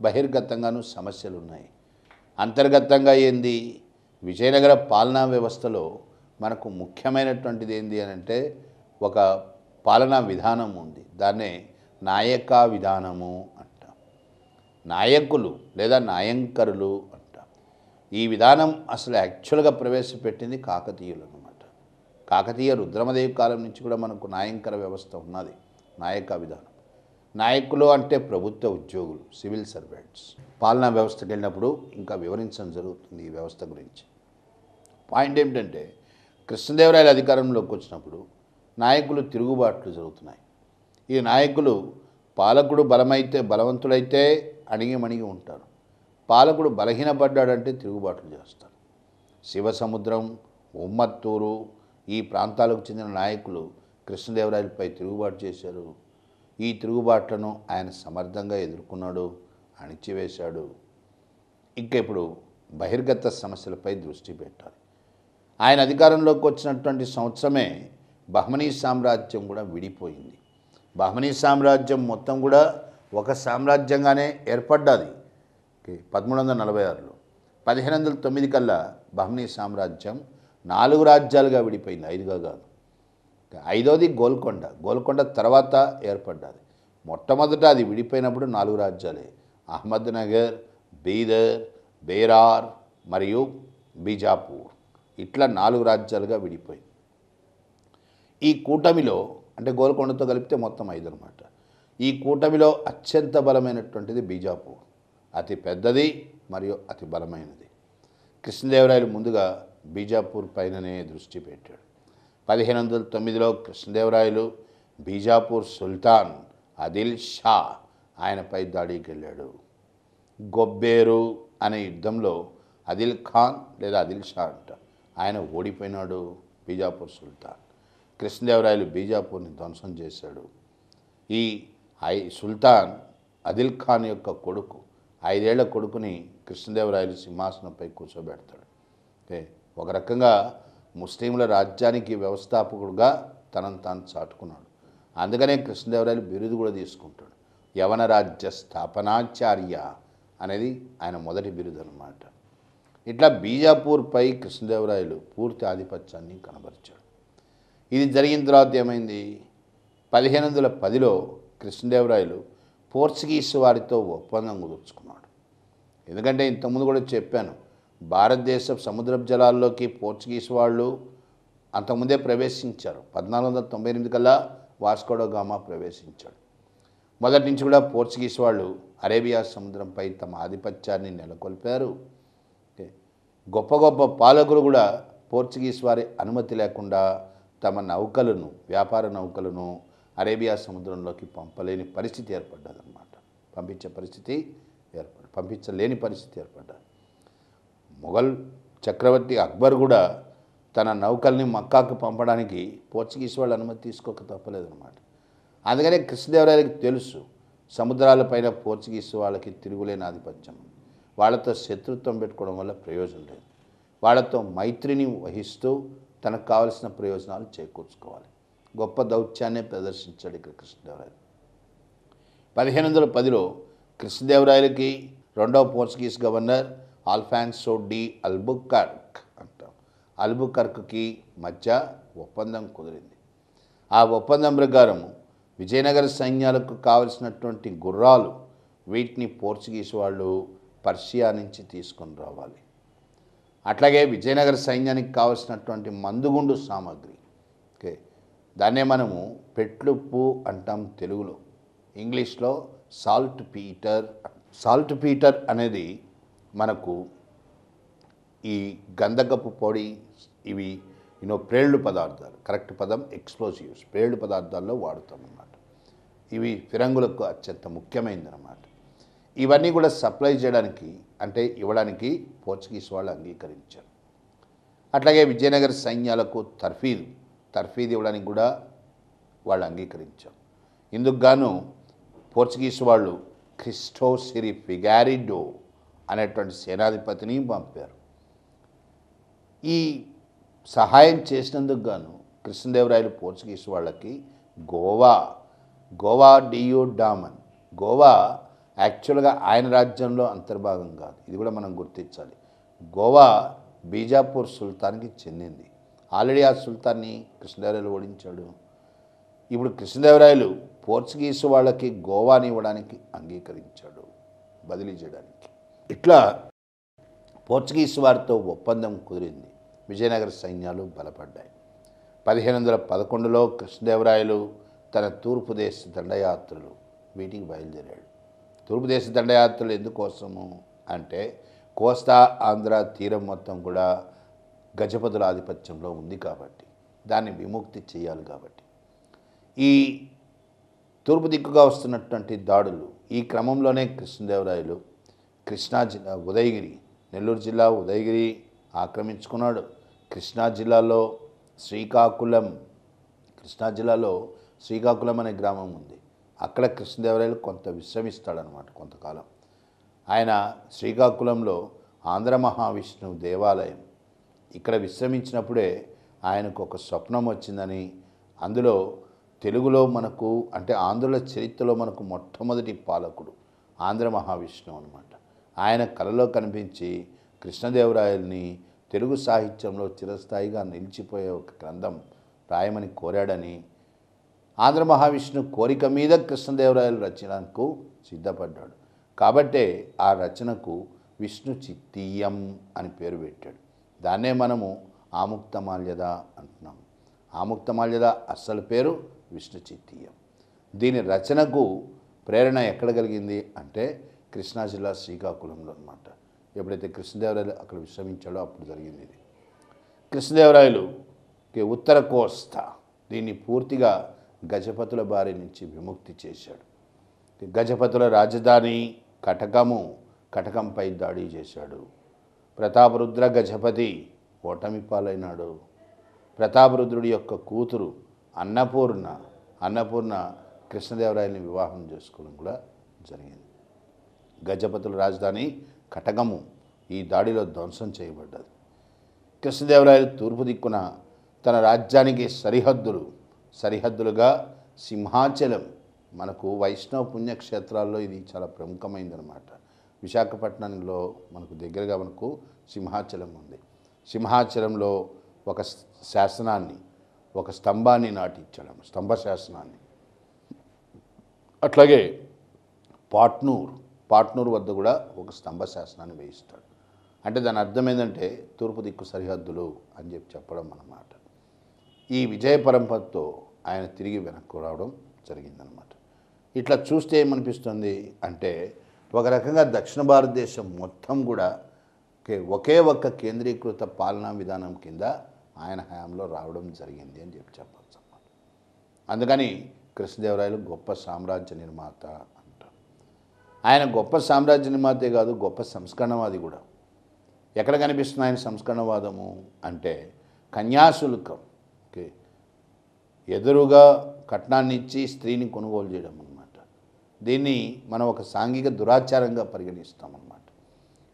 బహిర్గతంగాను సమస్యలు ఉన్నాయి అంతర్గతంగా ఏంది? విజయనగర పాలనా వ్యవస్థలో మనకు ముఖ్యమైనటువంటిది ఏంది అని అంటే ఒక పాలనా విధానం ఉంది. దాన్నే నాయక విధానము అంటాం. నాయకులు లేదా నాయంకరులు అంటాం. ఈ విధానం అసలు యాక్చువల్గా ప్రవేశపెట్టింది కాకతీయులు అనమాట కాకతీయ రుద్రమదేవి కాలం నుంచి కూడా మనకు నాయంకర వ్యవస్థ ఉన్నది. నాయక విధానం. నాయకులు అంటే ప్రభుత్వ ఉద్యోగులు సివిల్ సర్వెంట్స్. పాలనా వ్యవస్థకి వెళ్ళినప్పుడు ఇంకా వివరించడం జరుగుతుంది ఈ వ్యవస్థ గురించి. పాయింట్ ఏమిటంటే కృష్ణదేవరాయల అధికారంలోకి వచ్చినప్పుడు నాయకులు తిరుగుబాట్లు జరుగుతున్నాయి. ఈ నాయకులు పాలకుడు బలమైతే బలవంతుడైతే అణిగి మణిగి ఉంటారు. పాలకుడు బలహీనపడ్డాడంటే తిరుగుబాట్లు చేస్తారు. శివసముద్రం ఉమ్మత్తూరు ఈ ప్రాంతాలకు చెందిన నాయకులు కృష్ణదేవరాయలపై తిరుగుబాటు చేశారు. ఈ తిరుగుబాట్లను ఆయన సమర్థంగా ఎదుర్కొన్నాడు అణిచివేశాడు. ఇంకా ఇప్పుడు బహిర్గత సమస్యలపై దృష్టి పెట్టాలి. ఆయన అధికారంలోకి వచ్చినటువంటి సంవత్సరమే బహ్మనీ సామ్రాజ్యం కూడా విడిపోయింది. బహ్మనీ సామ్రాజ్యం మొత్తం కూడా ఒక సామ్రాజ్యంగానే ఏర్పడ్డది. పదమూడు వందల నలభై ఆరులో. పదిహేను వందల తొమ్మిది కల్లా బహ్మనీ సామ్రాజ్యం నాలుగు రాజ్యాలుగా విడిపోయింది ఐదుగా కాదు. ఐదోది గోల్కొండ. గోల్కొండ తర్వాత ఏర్పడ్డది మొట్టమొదట అది విడిపోయినప్పుడు నాలుగు రాజ్యాలే. అహ్మద్నగర్ బీదర్ బేరార్ మరియు బీజాపూర్. ఇట్లా నాలుగు రాజ్యాలుగా విడిపోయింది. ఈ కూటమిలో అంటే గోల్కొండతో కలిపితే మొత్తం ఐదు అనమాట ఈ కూటమిలో అత్యంత బలమైనటువంటిది బీజాపూర్. అతి పెద్దది మరియు అతి బలమైనది. కృష్ణదేవరాయలు ముందుగా బీజాపూర్ పైననే దృష్టి పెట్టాడు. పదిహేను వందల తొమ్మిదిలో కృష్ణదేవరాయలు బీజాపూర్ సుల్తాన్ అదిల్ షా ఆయనపై దాడికి వెళ్ళాడు గొబ్బేరు అనే యుద్ధంలో అదిల్ ఖాన్ లేదా అదిల్ షా అంట ఆయన ఓడిపోయినాడు బీజాపూర్ సుల్తాన్. కృష్ణదేవరాయలు బీజాపూర్ని ధ్వంసం చేశాడు. ఈ ఐ సుల్తాన్ అదిల్ ఖాన్ యొక్క కొడుకు ఐదేళ్ళ కొడుకుని కృష్ణదేవరాయలు సింహాసనంపై కూర్చోబెడతాడు. ఒక రకంగా ముస్లింల రాజ్యానికి వ్యవస్థాపకుడుగా తనను తాను చాటుకున్నాడు. అందుకనే కృష్ణదేవరాయలు బిరుదు కూడా తీసుకుంటాడు. యవన రాజ్య స్థాపనాచార్య అనేది ఆయన మొదటి బిరుదు అనమాట ఇట్లా బీజాపూర్పై కృష్ణదేవరాయలు పూర్తి ఆధిపత్యాన్ని కనబరిచాడు. ఇది జరిగిన తర్వాత ఏమైంది? పదిహేను వందల పదిలో కృష్ణదేవరాయలు పోర్చుగీస్ వారితో ఒప్పందం కుదుర్చుకున్నాడు. ఎందుకంటే ఇంతకుముందు కూడా చెప్పాను భారతదేశ సముద్రపు జలాల్లోకి పోర్చుగీస్ వాళ్ళు అంతకుముందే ప్రవేశించారు. పద్నాలుగు వందల తొంభై ఎనిమిది కల్లా వాస్కోడో గామా ప్రవేశించాడు. మొదటి నుంచి కూడా పోర్చుగీస్ వాళ్ళు అరేబియా సముద్రంపై తమ ఆధిపత్యాన్ని నెలకొల్పారు. గొప్ప గొప్ప పాలకులు కూడా పోర్చుగీస్ వారి అనుమతి లేకుండా తమ నౌకలను వ్యాపార నౌకలను అరేబియా సముద్రంలోకి పంపలేని పరిస్థితి ఏర్పడ్డదన్నమాట. పంపించే పరిస్థితి ఏర్పడ పంపించలేని పరిస్థితి ఏర్పడ్డది. మొఘల్ చక్రవర్తి అక్బర్ కూడా తన నౌకల్ని మక్కాకు పంపడానికి పోర్చుగీస్ వాళ్ళు అనుమతి తీసుకోక తప్పలేదన్నమాట. అందుకనే కృష్ణదేవరాయలకి తెలుసు సముద్రాలపైన పోర్చుగీస్ వాళ్ళకి తిరుగులేని ఆధిపత్యం. వాళ్ళతో శత్రుత్వం పెట్టుకోవడం వల్ల ప్రయోజనం లేదు. వాళ్ళతో మైత్రిని వహిస్తూ తనకు కావలసిన ప్రయోజనాలు చేకూర్చుకోవాలి. గొప్ప దౌత్యాన్ని ప్రదర్శించాడు ఇక్కడ కృష్ణదేవరాయలు. పదిహేను వందల పదిలో కృష్ణదేవరాయలకి రెండవ Portuguese governor Alfonso de Albuquerque అంటాం. అల్బుకర్క్కి మధ్య ఒప్పందం కుదిరింది. ఆ ఒప్పందం ప్రకారం విజయనగర సైన్యాలకు కావలసినటువంటి గుర్రాలు వీటిని పోర్చుగీస్ వాళ్ళు పర్షియా నుంచి తీసుకొని రావాలి. అట్లాగే విజయనగర సైన్యానికి కావలసినటువంటి మందుగుండు సామాగ్రి. ఓకే. దాన్నే మనము పెట్లుప్పు అంటాం తెలుగులో. ఇంగ్లీష్లో సాల్ట్ పీటర్ సాల్ట్ పీటర్ అనేది మనకు ఈ గంధకపు పొడి ఇవి యూనో ప్రేళ్ళు పదార్థాలు కరెక్ట్ పదం ఎక్స్ప్లోజివ్స్ ప్రేళ్ళు పదార్థాల్లో వాడుతాం అన్నమాట. ఇవి ఫిరంగులకు అత్యంత ముఖ్యమైనదన్నమాట. ఇవన్నీ కూడా సప్లై చేయడానికి అంటే ఇవ్వడానికి పోర్చుగీస్ వాళ్ళు అంగీకరించారు. అట్లాగే విజయనగర సైన్యాలకు తర్ఫీదు తర్ఫీదు ఇవ్వడానికి కూడా వాళ్ళు అంగీకరించారు. ఇందుకు గాను పోర్చుగీస్ వాళ్ళు క్రిస్టోసిరి ఫిగారిడో అనేటువంటి సేనాధిపతిని పంపారు. ఈ సహాయం చేసినందుకు గాను కృష్ణదేవరాయలు పోర్చుగీస్ వాళ్ళకి గోవా గోవా డియో డామన్ గోవా యాక్చువల్గా ఆయన రాజ్యంలో అంతర్భాగం కాదు. ఇది కూడా మనం గుర్తించాలి. గోవా బీజాపూర్ సుల్తాన్కి చెందింది. ఆల్రెడీ ఆ సుల్తాన్ని కృష్ణదేవరాయలు ఓడించాడు. ఇప్పుడు కృష్ణదేవరాయలు పోర్చుగీసు వాళ్ళకి గోవాని ఇవ్వడానికి అంగీకరించాడు. బదిలీ చేయడానికి. ఇట్లా పోర్చుగీస్ వారితో ఒప్పందం కుదిరింది. విజయనగర సైన్యాలు బలపడ్డాయి. పదిహేను వందల పదకొండులో కృష్ణదేవరాయలు తన తూర్పు దేశ దండయాత్రలు వీటికి బయలుదేరాడు. తూర్పు దేశ దండయాత్రలు ఎందుకోసము అంటే కోస్తా ఆంధ్ర తీరం మొత్తం కూడా గజపతుల ఆధిపత్యంలో ఉంది కాబట్టి దాన్ని విముక్తి చేయాలి కాబట్టి. ఈ తూర్పు దిక్కుగా వస్తున్నటువంటి దాడులు ఈ క్రమంలోనే కృష్ణదేవరాయలు కృష్ణా జిల్లా ఉదయగిరి నెల్లూరు జిల్లా ఉదయగిరి ఆక్రమించుకున్నాడు. కృష్ణా జిల్లాలో శ్రీకాకుళం కృష్ణా జిల్లాలో శ్రీకాకుళం అనే గ్రామం ఉంది. అక్కడ కృష్ణదేవరాయలు కొంత విశ్రమిస్తాడనమాట కొంతకాలం. ఆయన శ్రీకాకుళంలో ఆంధ్ర మహావిష్ణువు దేవాలయం. ఇక్కడ విశ్రమించినప్పుడే ఆయనకు ఒక స్వప్నం వచ్చిందని అందులో తెలుగులో మనకు అంటే ఆంధ్రుల చరిత్రలో మనకు మొట్టమొదటి పాలకుడు ఆంధ్ర మహావిష్ణువు అనమాట ఆయన కలలో కనిపించి కృష్ణదేవరాయల్ని తెలుగు సాహిత్యంలో చిరస్థాయిగా నిలిచిపోయే ఒక గ్రంథం రాయమని కోరాడని ఆంధ్ర మహావిష్ణు కోరిక మీద కృష్ణదేవరాయలు రచనకు సిద్ధపడ్డాడు. కాబట్టే ఆ రచనకు విష్ణు చిత్తీయం అని పేరు పెట్టాడు. దాన్నే మనము ఆముక్తమాల్యద అంటున్నాం. ఆముక్తమాల్యద అస్సలు పేరు విష్ణు చిత్తీయం. దీని రచనకు ప్రేరణ ఎక్కడ కలిగింది అంటే కృష్ణా జిల్లా శ్రీకాకుళంలో అనమాట ఎప్పుడైతే కృష్ణదేవరాయలు అక్కడ విశ్రమించాడో అప్పుడు జరిగింది ఇది. కృష్ణదేవరాయలు ఉత్తర కోస్తా దీన్ని పూర్తిగా గజపతుల బారి నుంచి విముక్తి చేశాడు. గజపతుల రాజధాని కటకము కటకంపై దాడి చేశాడు. ప్రతాపరుద్ర గజపతి ఓటమి పాలైనాడు. ప్రతాపరుద్రుడి యొక్క కూతురు అన్నపూర్ణ అన్నపూర్ణ కృష్ణదేవరాయల్ని వివాహం చేసుకోవడం కూడా జరిగింది. గజపతుల రాజధాని కటకము ఈ దాడిలో ధ్వంసం చేయబడ్డది. కృష్ణదేవరాయలు తూర్పు దిక్కున తన రాజ్యానికి సరిహద్దులు సరిహద్దులుగా సింహాచలం మనకు వైష్ణవ పుణ్యక్షేత్రాల్లో ఇది చాలా ప్రముఖమైందనమాట విశాఖపట్నంలో మనకు దగ్గరగా మనకు సింహాచలం ఉంది. సింహాచలంలో ఒక శాసనాన్ని ఒక స్తంభాన్ని నాటించడం స్తంభ శాసనాన్ని. అట్లాగే పాట్నూర్ పాట్నూరు వద్ద కూడా ఒక స్తంభ శాసనాన్ని వేయిస్తాడు. అంటే దాని అర్థం ఏంటంటే తూర్పు దిక్కు సరిహద్దులు అని చెప్పి చెప్పడం అన్నమాట. ఈ విజయ పరంపరతో ఆయన తిరిగి వెనక్కు రావడం జరిగిందనమాట ఇట్లా చూస్తే ఏమనిపిస్తుంది అంటే ఒక రకంగా దక్షిణ భారతదేశం మొత్తం కూడా ఒకే ఒక్క కేంద్రీకృత పాలనా విధానం కింద ఆయన హయాంలో రావడం జరిగింది అని చెప్పి చెప్పచ్చు అన్నమాట. అందుకని కృష్ణదేవరాయలు గొప్ప సామ్రాజ్య నిర్మాత ఆయన గొప్ప సామ్రాజ్య నిర్మాతే కాదు గొప్ప సంస్కరణవాది కూడా. ఎక్కడ కనిపిస్తుంది ఆయన సంస్కరణవాదము అంటే కన్యాశుల్కం ఎదురుగా కట్నాన్ని ఇచ్చి స్త్రీని కొనుగోలు చేయడం అనమాట దీన్ని మనం ఒక సాంఘిక దురాచారంగా పరిగణిస్తామన్నమాట.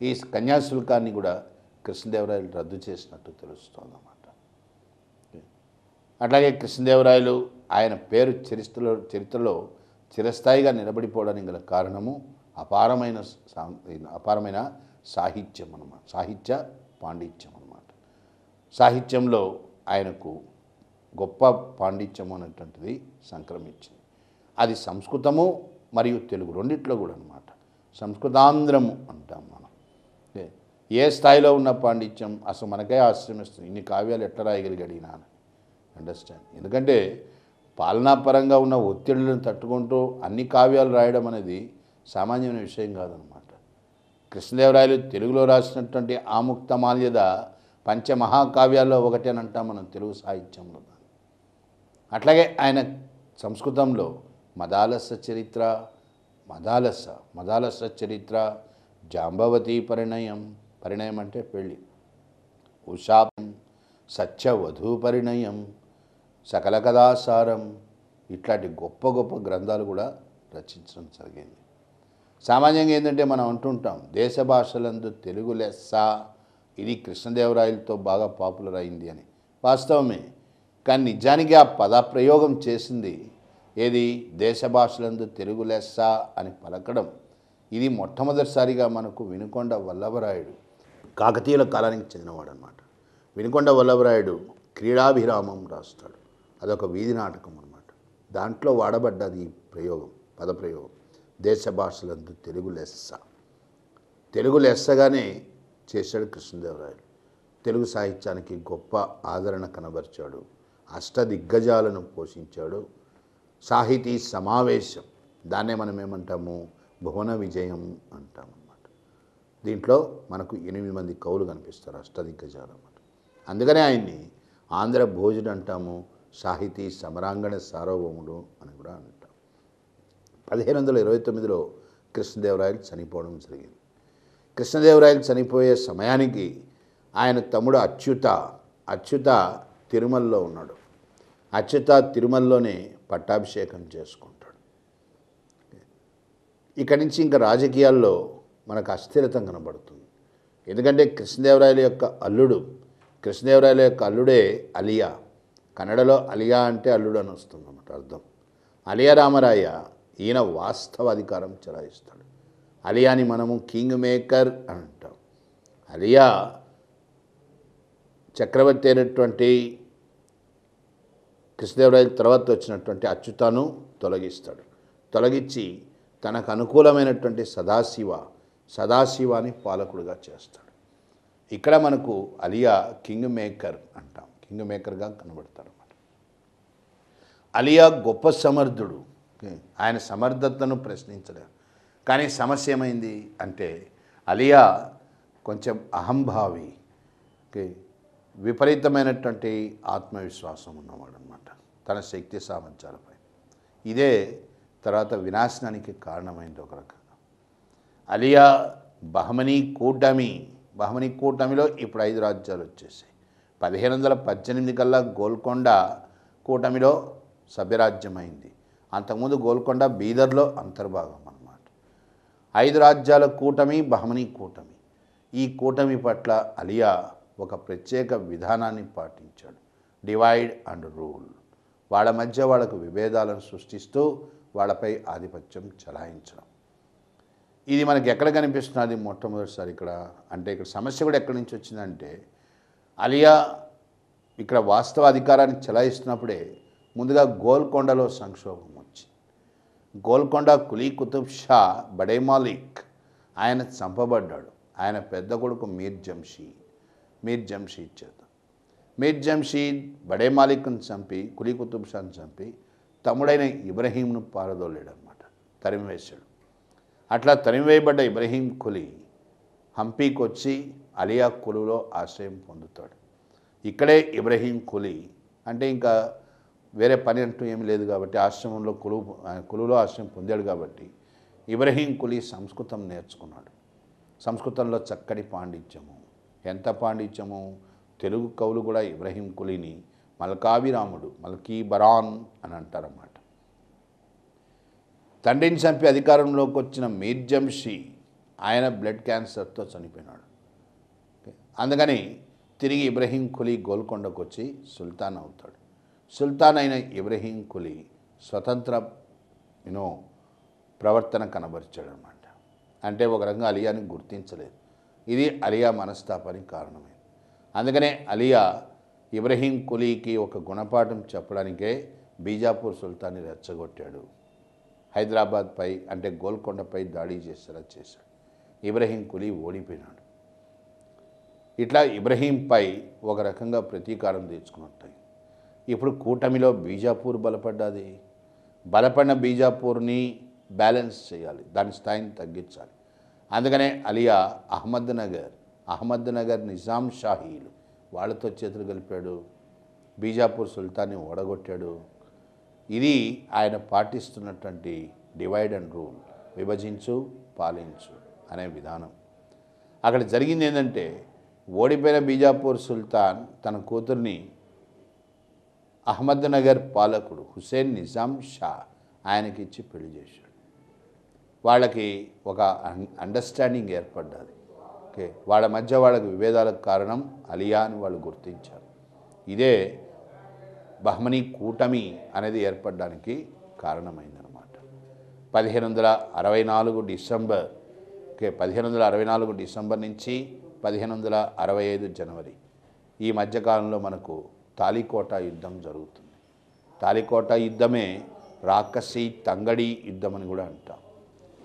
ఈ కన్యాశుల్కాన్ని కూడా కృష్ణదేవరాయలు రద్దు చేసినట్టు తెలుస్తోందన్నమాట. అట్లాగే కృష్ణదేవరాయలు ఆయన పేరు చరిత్రలో చరిత్రలో చిరస్థాయిగా నిలబడిపోవడానికి గల కారణము అపారమైన అపారమైన సాహిత్యం అన్నమాట. సాహిత్య పాండిత్యం అన్నమాట. సాహిత్యంలో ఆయనకు గొప్ప పాండిత్యం అనేటువంటిది సంక్రమించింది. అది సంస్కృతము మరియు తెలుగు రెండిట్లో కూడా అనమాట సంస్కృతాంధ్రము అంటాం మనం. ఏ, స్థాయిలో ఉన్న పాండిత్యం అసలు మనకే ఆశ్రమిస్తుంది ఇన్ని కావ్యాలు ఎట్లా రాయగలిగాడు ఈయన అని అండర్స్టాండ్. ఎందుకంటే పాలనాపరంగా ఉన్న ఒత్తిడులను తట్టుకుంటూ అన్ని కావ్యాలు రాయడం అనేది సామాన్యమైన విషయం కాదనమాట. కృష్ణదేవరాయలు తెలుగులో రాసినటువంటి ఆముక్తమాల్యద పంచమహాకావ్యాల్లో ఒకటి అని అంటాం మనం తెలుగు సాహిత్యంలో అట్లాగే ఆయన సంస్కృతంలో మదాలస చరిత్ర మదాలస మదాలస చరిత్ర జాంబవతి పరిణయం పరిణయం అంటే పెళ్ళి ఉషాపం సత్యవధూ పరిణయం సకల కథాసారం ఇట్లాంటి గొప్ప గొప్ప గ్రంథాలు కూడా రచించడం జరిగింది. సామాన్యంగా ఏంటంటే మనం అంటుంటాం దేశ భాషలందు తెలుగు లెస్స ఇది కృష్ణదేవరాయలతో బాగా పాపులర్ అయింది అని. వాస్తవమే. కానీ నిజానికి ఆ పదప్రయోగం చేసింది ఏది? దేశ భాషలందు తెలుగు లెస్స అని పలకడం. ఇది మొట్టమొదటిసారిగా మనకు వినుకొండ వల్లభరాయుడు కాకతీయుల కాలానికి చెందినవాడు అనమాట వినుకొండ వల్లభరాయుడు క్రీడాభిరామం రాస్తాడు. అదొక వీధి నాటకం అనమాట దాంట్లో వాడబడ్డది ఈ ప్రయోగం పదప్రయోగం. దేశ భాషలందు తెలుగు లెస్స. తెలుగు లెస్సగానే చేశాడు కృష్ణదేవరాయలు. తెలుగు సాహిత్యానికి గొప్ప ఆదరణ కనబరిచాడు. అష్టదిగ్గజాలను పోషించాడు. సాహితీ సమావేశం దాన్నే మనం ఏమంటాము? భువన విజయం అంటాం అన్నమాట దీంట్లో మనకు ఎనిమిది మంది కవులు కనిపిస్తారు అష్టదిగ్గజాలు అన్నమాట. అందుకనే ఆయన్ని ఆంధ్ర భోజుడు అంటాము సాహితీ సమరాంగణ సార్వభౌముడు అని కూడా అంటాం పదిహేను వందల ఇరవై తొమ్మిదిలో కృష్ణదేవరాయలు చనిపోవడం జరిగింది. కృష్ణదేవరాయలు చనిపోయే సమయానికి ఆయన తమ్ముడు అచ్యుత అచ్యుత తిరుమలలో ఉన్నాడు. అచ్యుత తిరుమలలోనే పట్టాభిషేకం చేసుకుంటాడు. ఇక్కడి నుంచి ఇంకా రాజకీయాల్లో మనకు అస్థిరత కనబడుతుంది. ఎందుకంటే కృష్ణదేవరాయల యొక్క అల్లుడు కృష్ణదేవరాయల యొక్క అల్లుడే అలియా. కన్నడలో అలియా అంటే అల్లుడు అని వస్తుంది అన్నమాట అర్థం. అలియా రామరాయ ఈయన వాస్తవ అధికారం చెలాయిస్తాడు. అలియాని మనము కింగ్ మేకర్ అని అంటాం. అలియా చక్రవర్తి అయినటువంటి కృష్ణదేవరాయల తర్వాత వచ్చినటువంటి అచ్యుతను తొలగిస్తాడు. తొలగించి తనకు అనుకూలమైనటువంటి సదాశివ సదాశివాని పాలకుడుగా చేస్తాడు. ఇక్కడ మనకు అలియా కింగ్ మేకర్ అంటాం. కింగ్ మేకర్గా కనబడతాడు అన్నమాట అలియా గొప్ప సమర్థుడు. ఆయన సమర్థతను ప్రశ్నించడం కానీ సమస్య ఏమైంది అంటే అలియా కొంచెం అహంభావి విపరీతమైనటువంటి ఆత్మవిశ్వాసం ఉన్నవాడు అనమాట తన శక్తి సామర్థ్యాలపై. ఇదే తర్వాత వినాశనానికి కారణమైంది ఒక రకంగా. అలియా బహమనీ కూటమి బహమనీ కూటమిలో ఇప్పుడు ఐదు రాజ్యాలు వచ్చేసాయి. పదిహేను వందల పద్దెనిమిది కల్లా గోల్కొండ కూటమిలో సభ్యరాజ్యమైంది. అంతకుముందు గోల్కొండ బీదర్లో అంతర్భాగం అన్నమాట. ఐదు రాజ్యాల కూటమి బహమనీ కూటమి. ఈ కూటమి పట్ల అలియా ఒక ప్రత్యేక విధానాన్ని పాటించాడు. Divide and rule. వాళ్ళ మధ్య వాళ్ళకు విభేదాలను సృష్టిస్తూ వాళ్ళపై ఆధిపత్యం చలాయించడం. ఇది మనకి ఎక్కడ కనిపిస్తున్నది మొట్టమొదటిసారి ఇక్కడ? అంటే ఇక్కడ సమస్య కూడా ఎక్కడి నుంచి వచ్చిందంటే అలియా ఇక్కడ వాస్తవ అధికారాన్ని చెలాయిస్తున్నప్పుడే ముందుగా గోల్కొండలో సంక్షోభం గోల్కొండ కులీ కుతుబ్ షా బడే మాలిక్ ఆయన చంపబడ్డాడు. ఆయన పెద్ద కొడుకు మీర్ జంషీద్. మీర్ జంషీద్ చేత. మీర్ జంషీద్ బడే మాలిక్ను చంపి కులీ కుతుబ్ షాను చంపి తమ్ముడైన ఇబ్రహీంను పారదోలేడు అనమాట తరిమివేశాడు అట్లా తరిమివేయబడ్డ ఇబ్రహీం కులి హంపీకి వచ్చి అలియా కులులో ఆశ్రయం పొందుతాడు. ఇక్కడే ఇబ్రహీం కులి అంటే ఇంకా వేరే పని అంటూ ఏమి లేదు కాబట్టి ఆశ్రమంలో కులు ఆయన కులులో ఆశ్రయం పొందాడు కాబట్టి ఇబ్రహీం కులి సంస్కృతం నేర్చుకున్నాడు. సంస్కృతంలో చక్కటి పాండిత్యము. ఎంత పాండిత్యము? తెలుగు కవులు కూడా ఇబ్రహీం కులిని మల్కావిరాముడు మల్కీ బరాన్ అని అంటారన్నమాట. తండ్రిని చంపి అధికారంలోకి వచ్చిన మీర్జంషీ ఆయన బ్లడ్ క్యాన్సర్తో చనిపోయినాడు. అందుకని తిరిగి ఇబ్రహీం కులీ గోల్కొండకు వచ్చి సుల్తాన్ అవుతాడు. సుల్తాన్ అయిన ఇబ్రహీం కులీ స్వతంత్ర యూనో ప్రవర్తన కనబరిచాడు అనమాట అంటే ఒక రకంగా అలియాని గుర్తించలేదు. ఇది అలియా మనస్తాపానికి కారణమైంది అందుకనే అలియా ఇబ్రహీం కులీకి ఒక గుణపాఠం చెప్పడానికే బీజాపూర్ సుల్తాన్ని రెచ్చగొట్టాడు. హైదరాబాద్పై అంటే గోల్కొండపై దాడి చేసేలా చేశాడు. ఇబ్రహీం కులీ ఓడిపోయినాడు. ఇట్లా ఇబ్రహీంపై ఒక రకంగా ప్రతీకారం తీర్చుకున్నట్టు ఇప్పుడు కూటమిలో బీజాపూర్ బలపడ్డది. బలపడిన బీజాపూర్ని బ్యాలెన్స్ చేయాలి దాని స్థాయిని తగ్గించాలి. అందుకనే అలియా అహ్మద్ నగర్ అహ్మద్ నగర్ నిజాం షాహీలు వాళ్ళతో చేతులు కలిపాడు బీజాపూర్ సుల్తాన్ని ఓడగొట్టాడు. ఇది ఆయన పాటిస్తున్నటువంటి డివైడ్ అండ్ రూల్ విభజించు పాలించు అనే విధానం. అక్కడ జరిగింది ఏంటంటే ఓడిపోయిన బీజాపూర్ సుల్తాన్ తన కూతుర్ని అహ్మద్నగర్ పాలకుడు హుసేన్ నిజాం షా ఆయనకి ఇచ్చి పెళ్ళి చేశాడు. వాళ్ళకి ఒక అన్- అండర్స్టాండింగ్ ఏర్పడ్డది. ఓకే? వాళ్ళ మధ్య వాళ్ళకి విభేదాలకు కారణం అలియా అని వాళ్ళు గుర్తించారు. ఇదే బహ్మనీ కూటమి అనేది ఏర్పడడానికి కారణమైందనమాట పదిహేను వందల అరవై నాలుగు డిసెంబర్ ఓకే? పదిహేను వందల అరవై నాలుగు డిసెంబర్ నుంచి పదిహేను వందల అరవై ఐదు జనవరి ఈ మధ్యకాలంలో మనకు తాలికోట యుద్ధం జరుగుతుంది. తాలికోట యుద్ధమే రాకసి తంగడి యుద్ధం అని కూడా అంటాం.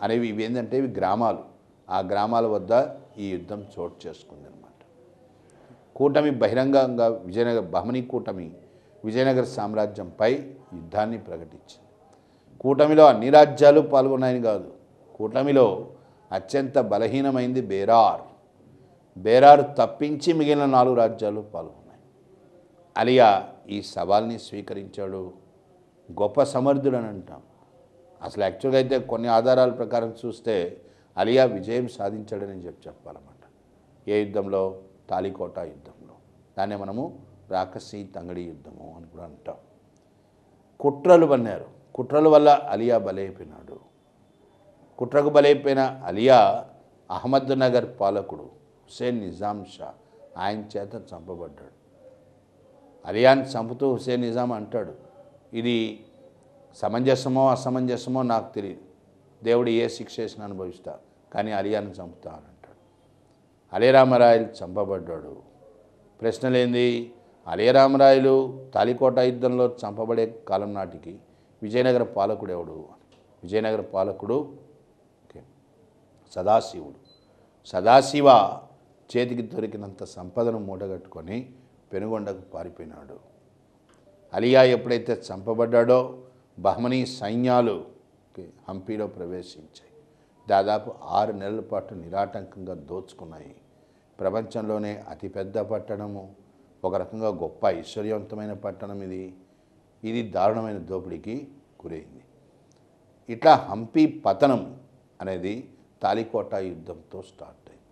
అనేవి ఇవి ఏంటంటే ఇవి గ్రామాలు. ఆ గ్రామాల వద్ద ఈ యుద్ధం చోటు చేసుకుంది అనమాట కూటమి బహిరంగంగా విజయనగర బహమని కూటమి విజయనగర సామ్రాజ్యంపై యుద్ధాన్ని ప్రకటించింది. కూటమిలో అన్ని రాజ్యాలు పాల్గొన్నాయని కాదు. కూటమిలో అత్యంత బలహీనమైంది బేరార్. బేరార్ తప్పించి మిగిలిన నాలుగు రాజ్యాలు పాల్గొన్నాయి. అలియా ఈ సవాల్ని స్వీకరించాడు. గొప్ప సమర్థుడు అని అంటాం. అసలు యాక్చువల్గా అయితే కొన్ని ఆధారాల ప్రకారం చూస్తే అలియా విజయం సాధించాడని చెప్పి చెప్పాలన్నమాట. ఏ యుద్ధంలో? తాలికోట యుద్ధంలో. దాన్నే మనము రాకసి తంగడి యుద్ధము అని కూడా అంటాం. కుట్రలు పన్నారు కుట్రల వల్ల అలియా బలైపోయినాడు. కుట్రకు బలైపోయిన అలియా అహ్మద్ నగర్ పాలకుడు హుసేన్ నిజాం షా ఆయన చేత చంపబడ్డాడు. అలియాన్ చంపుతూ హుసేన్ నిజాం అంటాడు. ఇది సమంజసమో అసమంజసమో నాకు తెలియదు దేవుడు ఏ శిక్ష వేసినా అనుభవిస్తా కానీ అలియాని చంపుతా అని అంటాడు. అలీరామరాయలు చంపబడ్డాడు. ప్రశ్నలేంది? అలియరామరాయలు తాలికోట యుద్ధంలో చంపబడే కాలం నాటికి విజయనగర పాలకుడు ఎవడు? విజయనగర పాలకుడు ఓకే. సదాశివుడు. సదాశివ చేతికి దొరికినంత సంపదను మూటగట్టుకొని పెనుగొండకు పారిపోయినాడు. అలియా ఎప్పుడైతే చంపబడ్డాడో బహ్మనీ సైన్యాలు హంపీలో ప్రవేశించాయి. దాదాపు ఆరు నెలల పాటు నిరాటంకంగా దోచుకున్నాయి. ప్రపంచంలోనే అతిపెద్ద పట్టణము ఒక రకంగా గొప్ప ఐశ్వర్యవంతమైన పట్టణం ఇది. ఇది దారుణమైన దోపిడీకి గురైంది. ఇట్లా హంపి పతనం అనేది తాలికోట యుద్ధంతో స్టార్ట్ అయింది.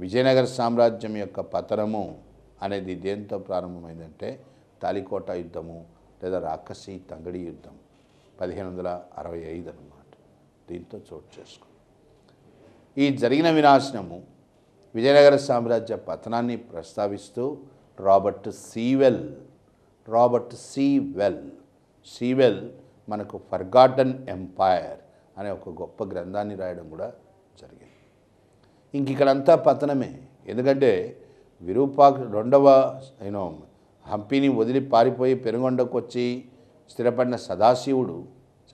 విజయనగర సామ్రాజ్యం యొక్క పతనము అనేది దేంతో ప్రారంభమైందంటే తాలికోట యుద్ధము లేదా రాక్షసి తంగడి యుద్ధం. పదిహేను వందల అరవై ఐదు అనమాట దీంతో చోటు చేసుకుంది. ఈ జరిగిన వినాశనము విజయనగర సామ్రాజ్య పతనాన్ని ప్రస్తావిస్తూ Robert Sewell Robert Sewell Sewell మనకు ఫర్గాటన్ ఎంపైర్ అనే ఒక గొప్ప గ్రంథాన్ని రాయడం కూడా జరిగింది. ఇంక ఇక్కడంతా పతనమే. ఎందుకంటే విరూపాక్ష రెండవ యూనో హంపిని వదిలి పారిపోయి పెనుగొండకు వచ్చి స్థిరపడిన సదాశివుడు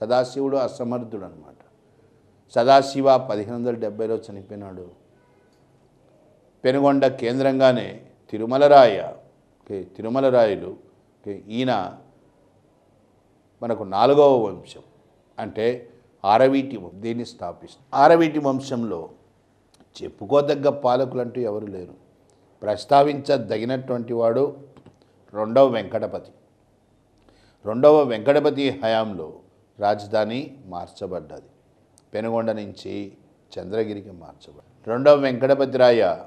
సదాశివుడు అసమర్థుడు అనమాట సదాశివ పదిహేను వందల డెబ్బైలో చనిపోయినాడు. పెనుగొండ కేంద్రంగానే తిరుమలరాయ తిరుమలరాయలు ఈయన మనకు నాలుగవ వంశం. అంటే ఆరవీటి వం- దీన్ని స్థాపిస్తుంది ఆరవీటి వంశంలో చెప్పుకోదగ్గ పాలకులు అంటూ ఎవరు లేరు. ప్రస్తావించదగినటువంటి వాడు రెండవ వెంకటపతి. రెండవ వెంకటపతి హయాంలో రాజధాని మార్చబడ్డది. పెనుగొండ నుంచి చంద్రగిరికి మార్చబడ్డది. రెండవ వెంకటపతి రాయ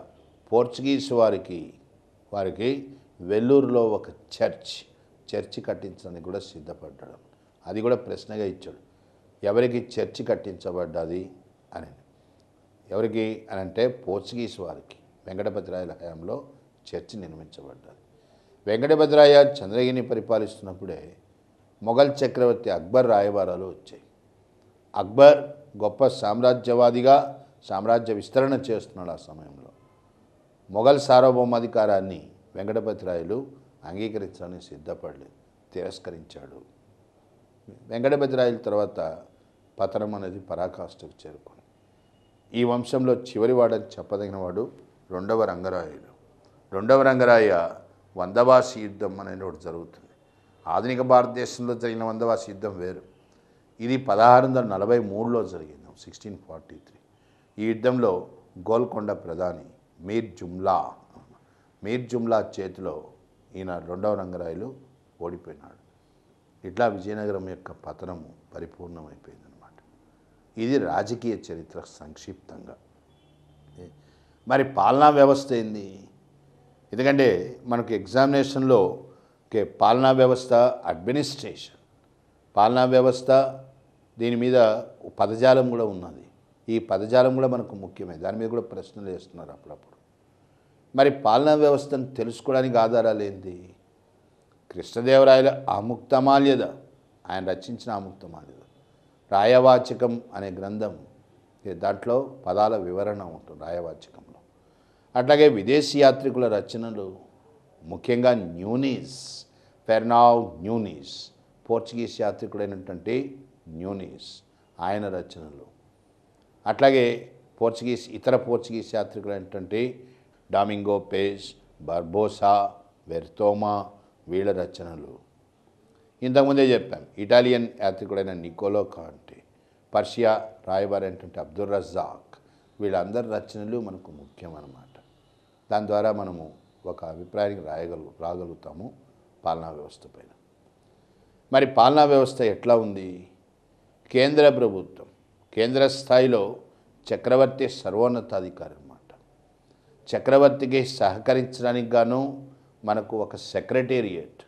పోర్చుగీస్ వారికి వారికి వెల్లూరులో ఒక చర్చ్ చర్చి కట్టించడానికి కూడా సిద్ధపడ్డాడు. అది కూడా ప్రశ్నగా ఇచ్చాడు. ఎవరికి చర్చి కట్టించబడ్డది అని. ఎవరికి అని అంటే పోర్చుగీస్ వారికి. వెంకటభద్రాయల హయాంలో చర్చి నిర్మించబడ్డది. వెంకటభద్రాయ చంద్రగిరిని పరిపాలిస్తున్నప్పుడే మొఘల్ చక్రవర్తి అక్బర్ రాయబారాలు వచ్చాయి. అక్బర్ గొప్ప సామ్రాజ్యవాదిగా సామ్రాజ్య విస్తరణ చేస్తున్నాడు ఆ సమయంలో. మొఘల్ సార్వభౌమాధికారాన్ని వెంకటపతిరాయలు అంగీకరించడానికి సిద్ధపడలేదు తిరస్కరించాడు. వెంకటపతిరాయల తర్వాత పతనం అనేది పరాకాష్ఠకు చేరుకుంది. ఈ వంశంలో చివరివాడని చెప్పదగినవాడు రెండవ రంగరాయుడు రెండవ రంగరాయ వందవాసి యుద్ధం అనేది ఒకటి జరుగుతుంది. ఆధునిక భారతదేశంలో జరిగిన వందవాసి యుద్ధం వేరు. ఇది పదహారు వందల నలభై మూడులో జరిగింది సిక్స్టీన్ ఫార్టీ త్రీ. ఈ యుద్ధంలో గోల్కొండ ప్రధాని మీర్ జుమ్లా మీర్ జుమ్లా చేతిలో ఈయన రెండవ రంగరాయలు ఓడిపోయినాడు. ఇట్లా విజయనగరం యొక్క పతనము పరిపూర్ణమైపోయిందనమాట ఇది రాజకీయ చరిత్ర సంక్షిప్తంగా. మరి పాలనా వ్యవస్థ ఏంది? ఎందుకంటే మనకు ఎగ్జామినేషన్లో ఓకే పాలనా వ్యవస్థ అడ్మినిస్ట్రేషన్. పాలనా వ్యవస్థ దీని మీద పదజాలం కూడా ఉన్నది. ఈ పదజాలం కూడా మనకు ముఖ్యమే. దాని మీద కూడా ప్రశ్నలు వేస్తున్నారు అప్పుడప్పుడు. మరి పాలనా వ్యవస్థను తెలుసుకోవడానికి ఆధారాలు ఏంటి కృష్ణదేవరాయల ఆముక్తమాల్యద. ఆయన రచించిన ఆముక్తమాల్యద. రాయవాచకం అనే గ్రంథం దాంట్లో పదాల వివరణ ఉంటుంది రాయవాచకం. అట్లాగే విదేశీ యాత్రికుల రచనలు ముఖ్యంగా న్యూనీస్ ఫెర్నావ్ న్యూనీస్ పోర్చుగీస్ యాత్రికుడైనటువంటి న్యూనీస్ ఆయన రచనలు. అట్లాగే పోర్చుగీస్ ఇతర పోర్చుగీస్ యాత్రికులైనటువంటి డామింగో పేజ్ బర్బోసా వెర్తోమా వీళ్ళ రచనలు. ఇంతకుముందే చెప్పాం ఇటాలియన్ యాత్రికుడైన నికోలో కాంటే పర్షియా రాయబారైనటువంటి అబ్దుల్ రజాక్ వీళ్ళందరి రచనలు మనకు ముఖ్యం అన్నమాట దాని ద్వారా మనము ఒక అభిప్రాయానికి రాయగలు రాగలుగుతాము పాలనా వ్యవస్థ పైన. మరి పాలనా వ్యవస్థ ఎట్లా ఉంది? కేంద్ర ప్రభుత్వం కేంద్ర స్థాయిలో చక్రవర్తి సర్వోన్నతాధికారి అన్నమాట. చక్రవర్తికి సహకరించడానికి గాను మనకు ఒక సెక్రటేరియట్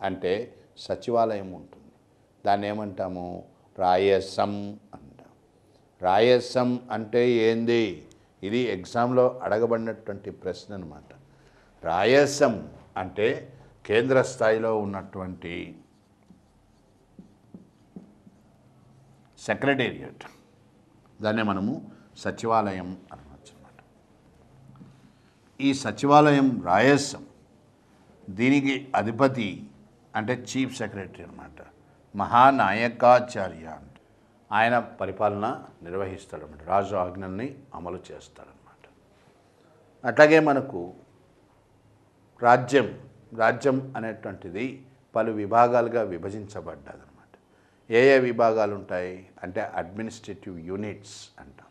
అంటే సచివాలయం ఉంటుంది. దాన్ని ఏమంటాము? రాయసం అంటాం. రాయసం అంటే ఏంది? ఇది ఎగ్జామ్లో అడగబడినటువంటి ప్రశ్న అనమాట రాయసం అంటే కేంద్ర స్థాయిలో ఉన్నటువంటి సెక్రటేరియట్. దాన్నే మనము సచివాలయం అనవచ్చు అనమాట ఈ సచివాలయం రాయసం దీనికి అధిపతి అంటే చీఫ్ సెక్రటరీ అనమాట మహానాయకాచార్య అంట ఆయన పరిపాలన నిర్వహిస్తాడనమాట రాజు ఆజ్ఞల్ని అమలు చేస్తాడనమాట అట్లాగే మనకు రాజ్యం రాజ్యం అనేటువంటిది పలు విభాగాలుగా విభజించబడ్డదనమాట ఏ ఏ విభాగాలు ఉంటాయి అంటే అడ్మినిస్ట్రేటివ్ యూనిట్స్ అంటాం.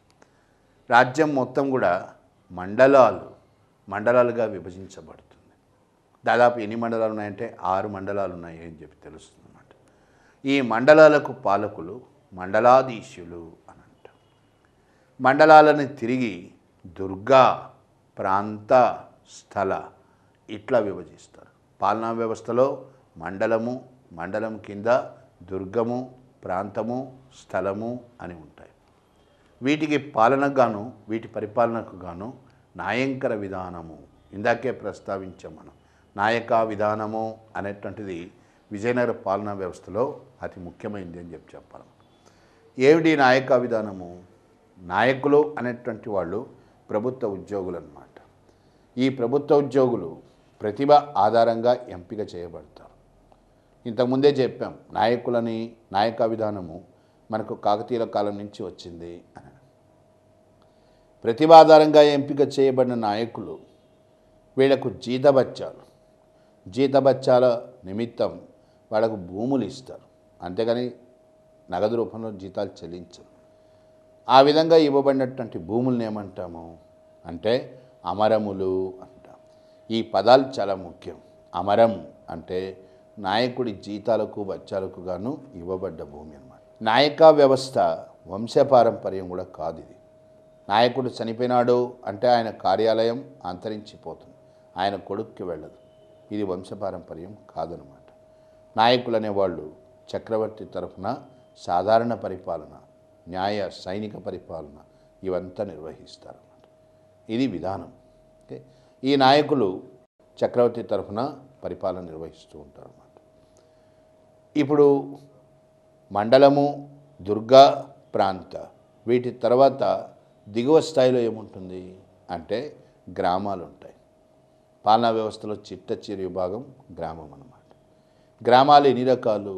రాజ్యం మొత్తం కూడా మండలాలు మండలాలుగా విభజించబడుతుంది. దాదాపు ఎన్ని మండలాలు ఉన్నాయంటే ఆరు మండలాలు ఉన్నాయి అని చెప్పి తెలుస్తుంది అన్నమాట ఈ మండలాలకు పాలకులు మండలాధీశులు అని అంటాం మండలాలను తిరిగి దుర్గా ప్రాంత స్థల ఇట్లా విభజిస్తారు. పాలనా వ్యవస్థలో మండలము మండలం కింద దుర్గము ప్రాంతము స్థలము అని ఉంటాయి. వీటికి పాలనకు గాను వీటి పరిపాలనకు గాను నాయంకర విధానము ఇందాకే ప్రస్తావించాం మనం. నాయక విధానము అనేటువంటిది విజయనగర పాలనా వ్యవస్థలో అతి ముఖ్యమైనది అని చెప్పి చెప్పాలి. ఏమిటి నాయక విధానము? నాయకులు అనేటువంటి వాళ్ళు ప్రభుత్వ ఉద్యోగులు అన్నమాట ఈ ప్రభుత్వ ఉద్యోగులు ప్రతిభ ఆధారంగా ఎంపిక చేయబడతారు. ఇంతకుముందే చెప్పాం నాయకులని నాయక విధానము మనకు కాకతీయుల కాలం నుంచి వచ్చింది అని. ప్రతిభాధారంగా ఎంపిక చేయబడిన నాయకులు వీళ్ళకు జీతబత్యాలు జీతబత్యాల నిమిత్తం వాళ్ళకు భూములు ఇస్తారు. అంతేగాని నగదు రూపంలో జీతాలు చెల్లించరు. ఆ విధంగా ఇవ్వబడినటువంటి భూములను ఏమంటాము? అంటే అమరములు అంటాం. ఈ పదాలు చాలా ముఖ్యం. అమరం అంటే నాయకుడి జీతాలకు వచ్చాలకు గాను ఇవ్వబడ్డ భూమి అన్నమాట. నాయక వ్యవస్థ వంశపారంపర్యం కూడా కాదు ఇది. నాయకుడు చనిపోయినాడు అంటే ఆయన కార్యాలయం అంతరించిపోతుంది. ఆయన కొడుక్కి వెళ్ళదు. ఇది వంశపారంపర్యం కాదనమాట నాయకులు అనేవాళ్ళు చక్రవర్తి తరఫున సాధారణ పరిపాలన న్యాయ సైనిక పరిపాలన ఇవంతా నిర్వహిస్తారన్నమాట. ఇది విధానం. ఓకే? ఈ నాయకులు చక్రవర్తి తరఫున పరిపాలన నిర్వహిస్తూ ఉంటారన్నమాట. ఇప్పుడు మండలము దుర్గా ప్రాంత వీటి తర్వాత దిగువ స్థాయిలో ఏముంటుంది అంటే గ్రామాలు ఉంటాయి పాలనా వ్యవస్థలో చిట్ట చిరు విభాగం గ్రామం అన్నమాట గ్రామాలు ఎన్ని రకాలు?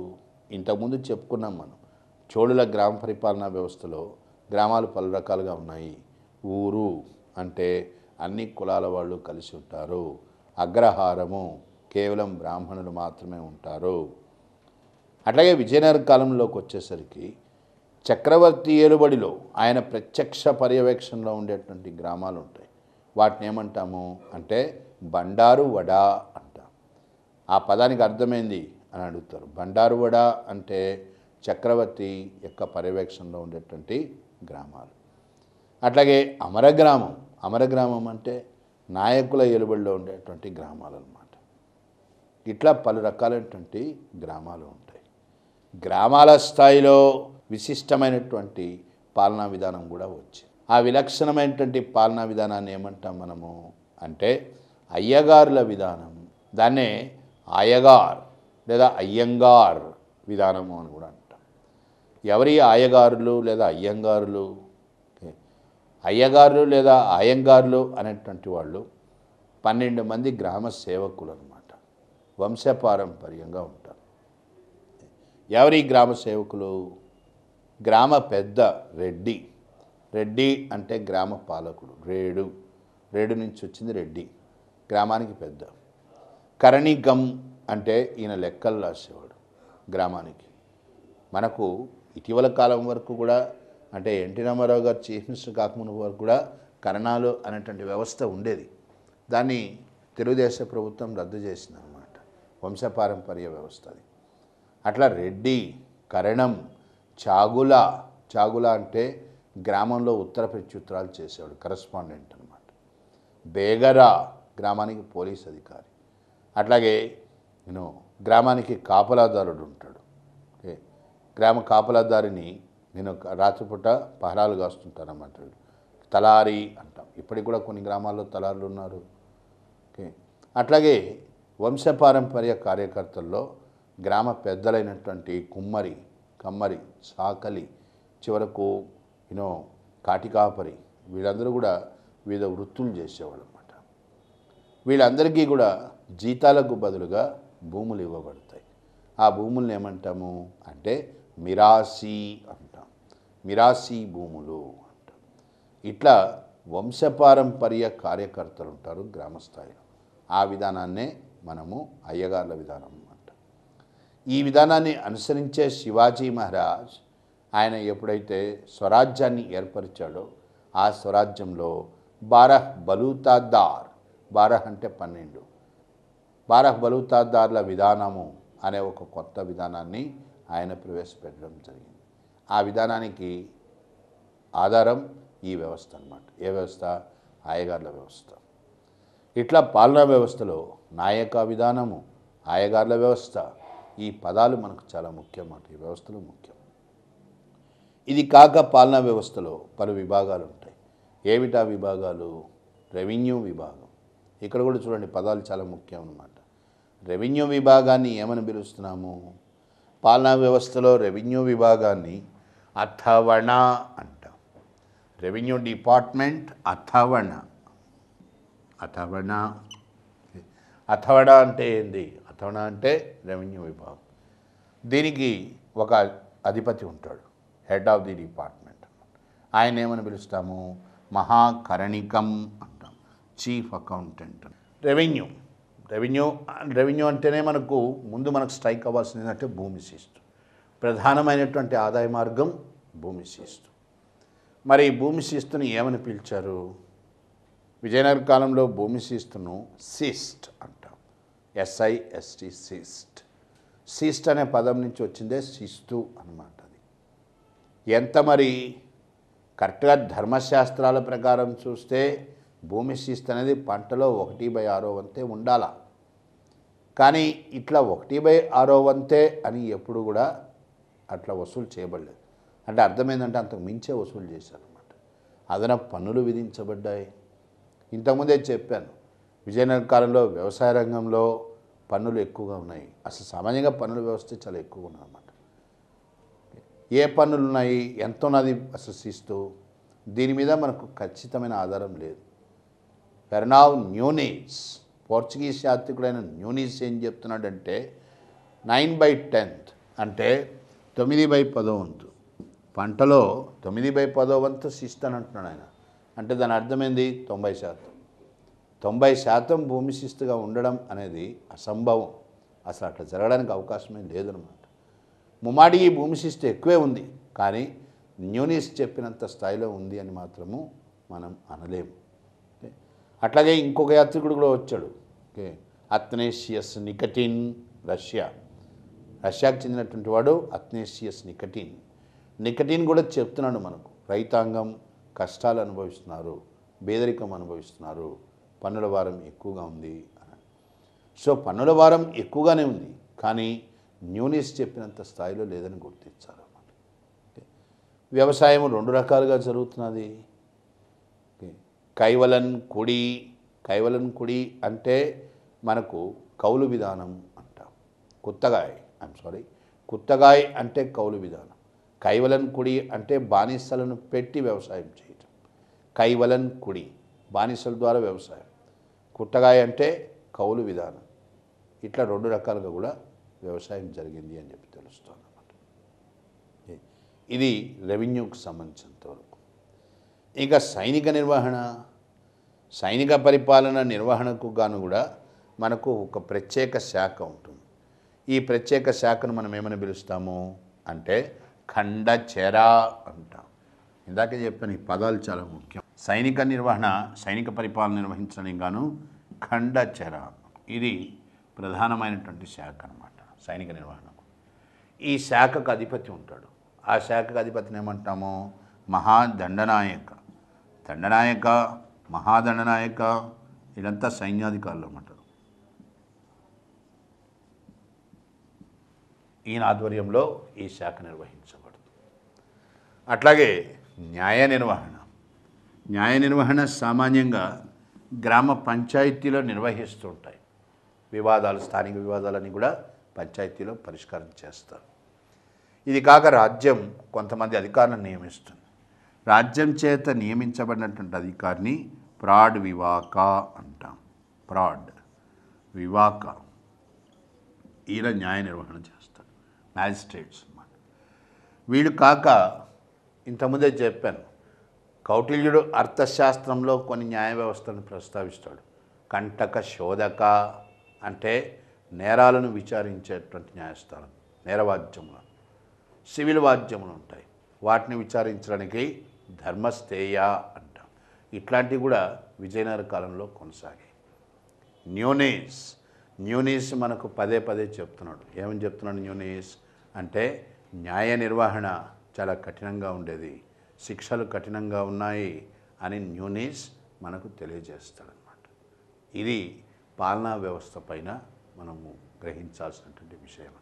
ఇంతకుముందు చెప్పుకున్నాం మనం. చోళుల గ్రామ పరిపాలనా వ్యవస్థలో గ్రామాలు పలు రకాలుగా ఉన్నాయి. ఊరు అంటే అన్ని కులాల వాళ్ళు కలిసి ఉంటారు. అగ్రహారము కేవలం బ్రాహ్మణులు మాత్రమే ఉంటారు. అట్లాగే విజయనగర కాలంలోకి వచ్చేసరికి చక్రవర్తి ఏలుబడిలో ఆయన ప్రత్యక్ష పర్యవేక్షణలో ఉండేటువంటి గ్రామాలు ఉంటాయి. వాటిని ఏమంటాము అంటే బండారు వడ అంటాం. ఆ పదానికి అర్థమైంది అని అడుగుతారు. బండారు వడ అంటే చక్రవర్తి యొక్క పర్యవేక్షణలో ఉండేటువంటి గ్రామాలు. అట్లాగే అమరగ్రామం అమరగ్రామం అంటే నాయకుల ఎలుబడిలో ఉండేటువంటి గ్రామాలు అన్నమాట ఇట్లా పలు రకాలైనటువంటి గ్రామాలు ఉంటాయి. గ్రామాల స్థాయిలో విశిష్టమైనటువంటి పాలనా విధానం కూడా వచ్చింది. ఆ విలక్షణమైనటువంటి పాలనా విధానాన్ని ఏమంటాం మనము అంటే అయ్యగారుల విధానం. దాన్నే ఆయగార్ లేదా అయ్యంగార్ విధానము అని కూడా అంటాం ఎవరి ఆయగారులు లేదా అయ్యంగారులు? అయ్యగారులు లేదా అయ్యంగారులు అనేటువంటి వాళ్ళు పన్నెండు మంది గ్రామ సేవకులు అనమాట వంశపారంపర్యంగా ఉంటారు. ఎవరి గ్రామ సేవకులు? గ్రామ పెద్ద రెడ్డి. రెడ్డి అంటే గ్రామ పాలకుడు. రేడు. రేడు నుంచి వచ్చింది రెడ్డి. గ్రామానికి పెద్ద. కరణిగం అంటే ఈయన లెక్కలు రాసేవాడు గ్రామానికి. మనకు ఇటీవల కాలం వరకు కూడా అంటే ఎన్టీ రామారావు గారు చీఫ్ మినిస్టర్ కాకముందు వరకు కూడా కరణాలు అనేటువంటి వ్యవస్థ ఉండేది. దాన్ని తెలుగుదేశం ప్రభుత్వం రద్దు చేసింది అనమాట వంశపారంపర్య వ్యవస్థ అది. అట్లా రెడ్డి కరణం చాగుల చాగుల అంటే గ్రామంలో ఉత్తర ప్రత్యుత్తరాలు చేసేవాడు కరస్పాండెంట్ అనమాట బేగరా గ్రామానికి పోలీస్ అధికారి. అట్లాగే నేను గ్రామానికి కాపలాదారుడు ఉంటాడు. గ్రామ కాపలాదారిని నేను రాత్రిపూట పహరాలు కాస్తుంటానమాట తలారి అంటాం. ఇప్పటికి కూడా కొన్ని గ్రామాల్లో తలారులు ఉన్నారు. ఓకే. అట్లాగే వంశపారంపర్య కార్యకర్తల్లో గ్రామ పెద్దలైనటువంటి కుమ్మరి కమ్మరి సాకలి చివరకు యూనో కాటికాపరి వీళ్ళందరూ కూడా వివిధ వృత్తులు చేసేవాళ్ళు అనమాట వీళ్ళందరికీ కూడా జీతాలకు బదులుగా భూములు ఇవ్వబడతాయి. ఆ భూముల్ని ఏమంటాము అంటే మిరాసి అంటాం. మిరాసి భూములు అంటాం. ఇట్లా వంశపారంపర్య కార్యకర్తలు ఉంటారు గ్రామస్థాయిలో. ఆ విధానాన్నే మనము అయ్యగార్ల విధానం అంటాం. ఈ విధానాన్ని అనుసరించే శివాజీ మహారాజ్ ఆయన ఎప్పుడైతే స్వరాజ్యాన్ని ఏర్పరిచాడో ఆ స్వరాజ్యంలో బారహ్ బలూతాదార్ బారహ్ అంటే పన్నెండు. బారహ్ బలూతాదార్ల విధానము అనే ఒక కొత్త విధానాన్ని ఆయన ప్రవేశపెట్టడం జరిగింది. ఆ విధానానికి ఆధారం ఈ వ్యవస్థ అన్నమాట. ఏ వ్యవస్థ? ఆయగార్ల వ్యవస్థ. ఇట్లా పాలనా వ్యవస్థలో నాయక విధానము ఆయగార్ల వ్యవస్థ ఈ పదాలు మనకు చాలా ముఖ్యం అన్నమాట. ఈ వ్యవస్థలో ముఖ్యం. ఇది కాక పాలనా వ్యవస్థలో పలు విభాగాలు ఉంటాయి. ఏమిటా విభాగాలు? రెవెన్యూ విభాగం. ఇక్కడ కూడా చూడండి పదాలు చాలా ముఖ్యం అన్నమాట. రెవెన్యూ విభాగాన్ని ఏమని పిలుస్తున్నాము? పాలనా వ్యవస్థలో రెవెన్యూ విభాగాన్ని అథవణ అంటాం. Revenue department అథవణ. అథవణ. అథవణ అంటే ఏంది? అథవణ అంటే రెవెన్యూ విభాగం. దీనికి ఒక అధిపతి ఉంటాడు హెడ్ ఆఫ్ ది డిపార్ట్మెంట్. ఆయన ఏమని పిలుస్తాము? మహాకరణికం అంటాం chief accountant. Revenue revenue revenue అంటేనే మనకు ముందు మనకు స్ట్రైక్ అవ్వాల్సింది ఏంటంటే భూమి శిస్తు. ప్రధానమైనటువంటి ఆదాయ మార్గం భూమి శిస్తు. మరి భూమి శిస్తుని ఏమని పిలిచారు? విజయనగర కాలంలో భూమి శిస్తును సిస్ట్ అంటాం. ఎస్ఐఎస్టి సిస్ట్ సిస్ట్ అనే పదం నుంచి వచ్చిందే శిస్తు అనమాట అది. ఎంత మరి? కరెక్ట్గా ధర్మశాస్త్రాల ప్రకారం చూస్తే భూమి శిస్తు అనేది పంటలో ఒకటి బై ఆరో వంతే ఉండాల. కానీ ఇట్లా ఒకటి బై ఆరో వంతే అని ఎప్పుడు కూడా అట్లా వసూలు చేయబడలేదు. అంటే అర్థమైందంటే అంతకు మించే వసూలు చేశారన్నమాట. అదనపు పన్నులు విధించబడ్డాయి. ఇంతకుముందే చెప్పాను విజయనగర కాలంలో వ్యవసాయ రంగంలో పన్నులు ఎక్కువగా ఉన్నాయి. అసలు సామాన్యంగా పన్నుల వ్యవస్థ చాలా ఎక్కువగా ఉన్నదన్నమాట ఏ పన్నులు ఉన్నాయి ఎంత ఉన్నది అసలు శిస్తు? దీని మీద మనకు ఖచ్చితమైన ఆధారం లేదు. పెర్నావ్ న్యూనీస్ పోర్చుగీస్ యాత్రికుడైన న్యూనీస్ ఏం చెప్తున్నాడంటే నైన్ బై టెన్త్ అంటే తొమ్మిది బై పదో వంతు. పంటలో తొమ్మిది బై పదో వంతు శిస్తు అంటున్నాడు ఆయన. అంటే దాని అర్థమైంది తొంభై శాతం. తొంభై శాతం భూమి శిస్తుగా ఉండడం అనేది అసంభవం. అసలు అట్లా జరగడానికి అవకాశమే లేదనమాట ఈ భూమి శిస్తు ఎక్కువే ఉంది కానీ న్యూనీస్ చెప్పినంత స్థాయిలో ఉంది అని మాత్రము మనం అనలేము. అట్లాగే ఇంకొక యాత్రికుడు కూడా వచ్చాడు. ఓకే. Athanasius Nikitin Russia. రష్యాకు చెందినటువంటి వాడు అత్నేషియస్ నికటిన్. నికటిన్ కూడా చెప్తున్నాడు మనకు. రైతాంగం కష్టాలు అనుభవిస్తున్నారు పేదరికం అనుభవిస్తున్నారు. పన్నుల భారం ఎక్కువగా ఉంది సో పన్నుల భారం ఎక్కువగానే ఉంది. కానీ న్యూనిస్ చెప్పినంత స్థాయిలో లేదని గుర్తించాలన్నమాట వ్యవసాయం రెండు రకాలుగా జరుగుతున్నది. కైవలన్ కుడి కైవలన్ కుడి అంటే మనకు కౌలు విధానం అంటాం. కుత్తగాయ్ ఐఎమ్ సారీ కుత్తగాయ్ అంటే కౌలు విధానం. కైవలన్ కుడి అంటే బానిసలను పెట్టి వ్యవసాయం చేయటం. కైవలన్ కుడి బానిసల ద్వారా వ్యవసాయం. కుట్టగాయ అంటే కౌలు విధానం. ఇట్లా రెండు రకాలుగా కూడా వ్యవసాయం జరిగింది అని చెప్పి తెలుస్తుంది అన్నమాట ఇది రెవెన్యూకి సంబంధించినంతవరకు. ఇంకా సైనిక నిర్వహణ సైనిక పరిపాలన నిర్వహణకు గాను కూడా మనకు ఒక ప్రత్యేక శాఖ ఉంటుంది. ఈ ప్రత్యేక శాఖను మనం ఏమని పిలుస్తాము అంటే ఖండచెర అంటాం. ఇందాకే చెప్పాను ఈ పదాలు చాలా ముఖ్యం. సైనిక నిర్వహణ సైనిక పరిపాలన నిర్వహించడానికి గాను ఖండచెర ఇది ప్రధానమైనటువంటి శాఖ అన్నమాట సైనిక నిర్వహణకు ఈ శాఖకు అధిపతి ఉంటాడు. ఆ శాఖకు అధిపతిని ఏమంటాము? మహాదండనాయక దండనాయక మహాదండనాయక ఇదంతా సైన్యాధికారులు అన్నమాట. ఈయన ఆధ్వర్యంలో ఈ శాఖ నిర్వహించబడుతుంది. అట్లాగే న్యాయ నిర్వహణ. న్యాయ నిర్వహణ సామాన్యంగా గ్రామ పంచాయతీలో నిర్వహిస్తుంటాయి. వివాదాలు స్థానిక వివాదాలన్నీ కూడా పంచాయతీలో పరిష్కారం చేస్తారు. ఇది కాక రాజ్యం కొంతమంది అధికారులను నియమిస్తుంది. రాజ్యం చేత నియమించబడినటువంటి అధికారిని ప్రాడ్ వివాక అంటాం. ప్రాడ్ వివాక. ఈయన న్యాయ నిర్వహణ చేస్తాడు. మ్యాజిస్ట్రేట్స్ అన్నమాట. వీడు కాక ఇంతకుముందే చెప్పాను కౌటిల్యుడు అర్థశాస్త్రంలో కొన్ని న్యాయ వ్యవస్థను ప్రస్తావిస్తాడు. కంటక శోధక అంటే నేరాలను విచారించేటువంటి న్యాయస్థానం నేరవాద్యములు. సివిల్ వాద్యములు ఉంటాయి. వాటిని విచారించడానికి ధర్మస్థేయ అంటాం. ఇట్లాంటివి కూడా విజయనగర కాలంలో కొనసాగాయి. న్యూనీస్ న్యూనీస్ మనకు పదే పదే చెప్తున్నాడు. ఏమని చెప్తున్నాడు న్యూనీస్? అంటే న్యాయ నిర్వహణ చాలా కఠినంగా ఉండేది. శిక్షలు కఠినంగా ఉన్నాయి అని న్యూనీస్ మనకు తెలియజేస్తాడనమాట ఇది పాలనా వ్యవస్థ పైన మనము గ్రహించాల్సినటువంటి విషయం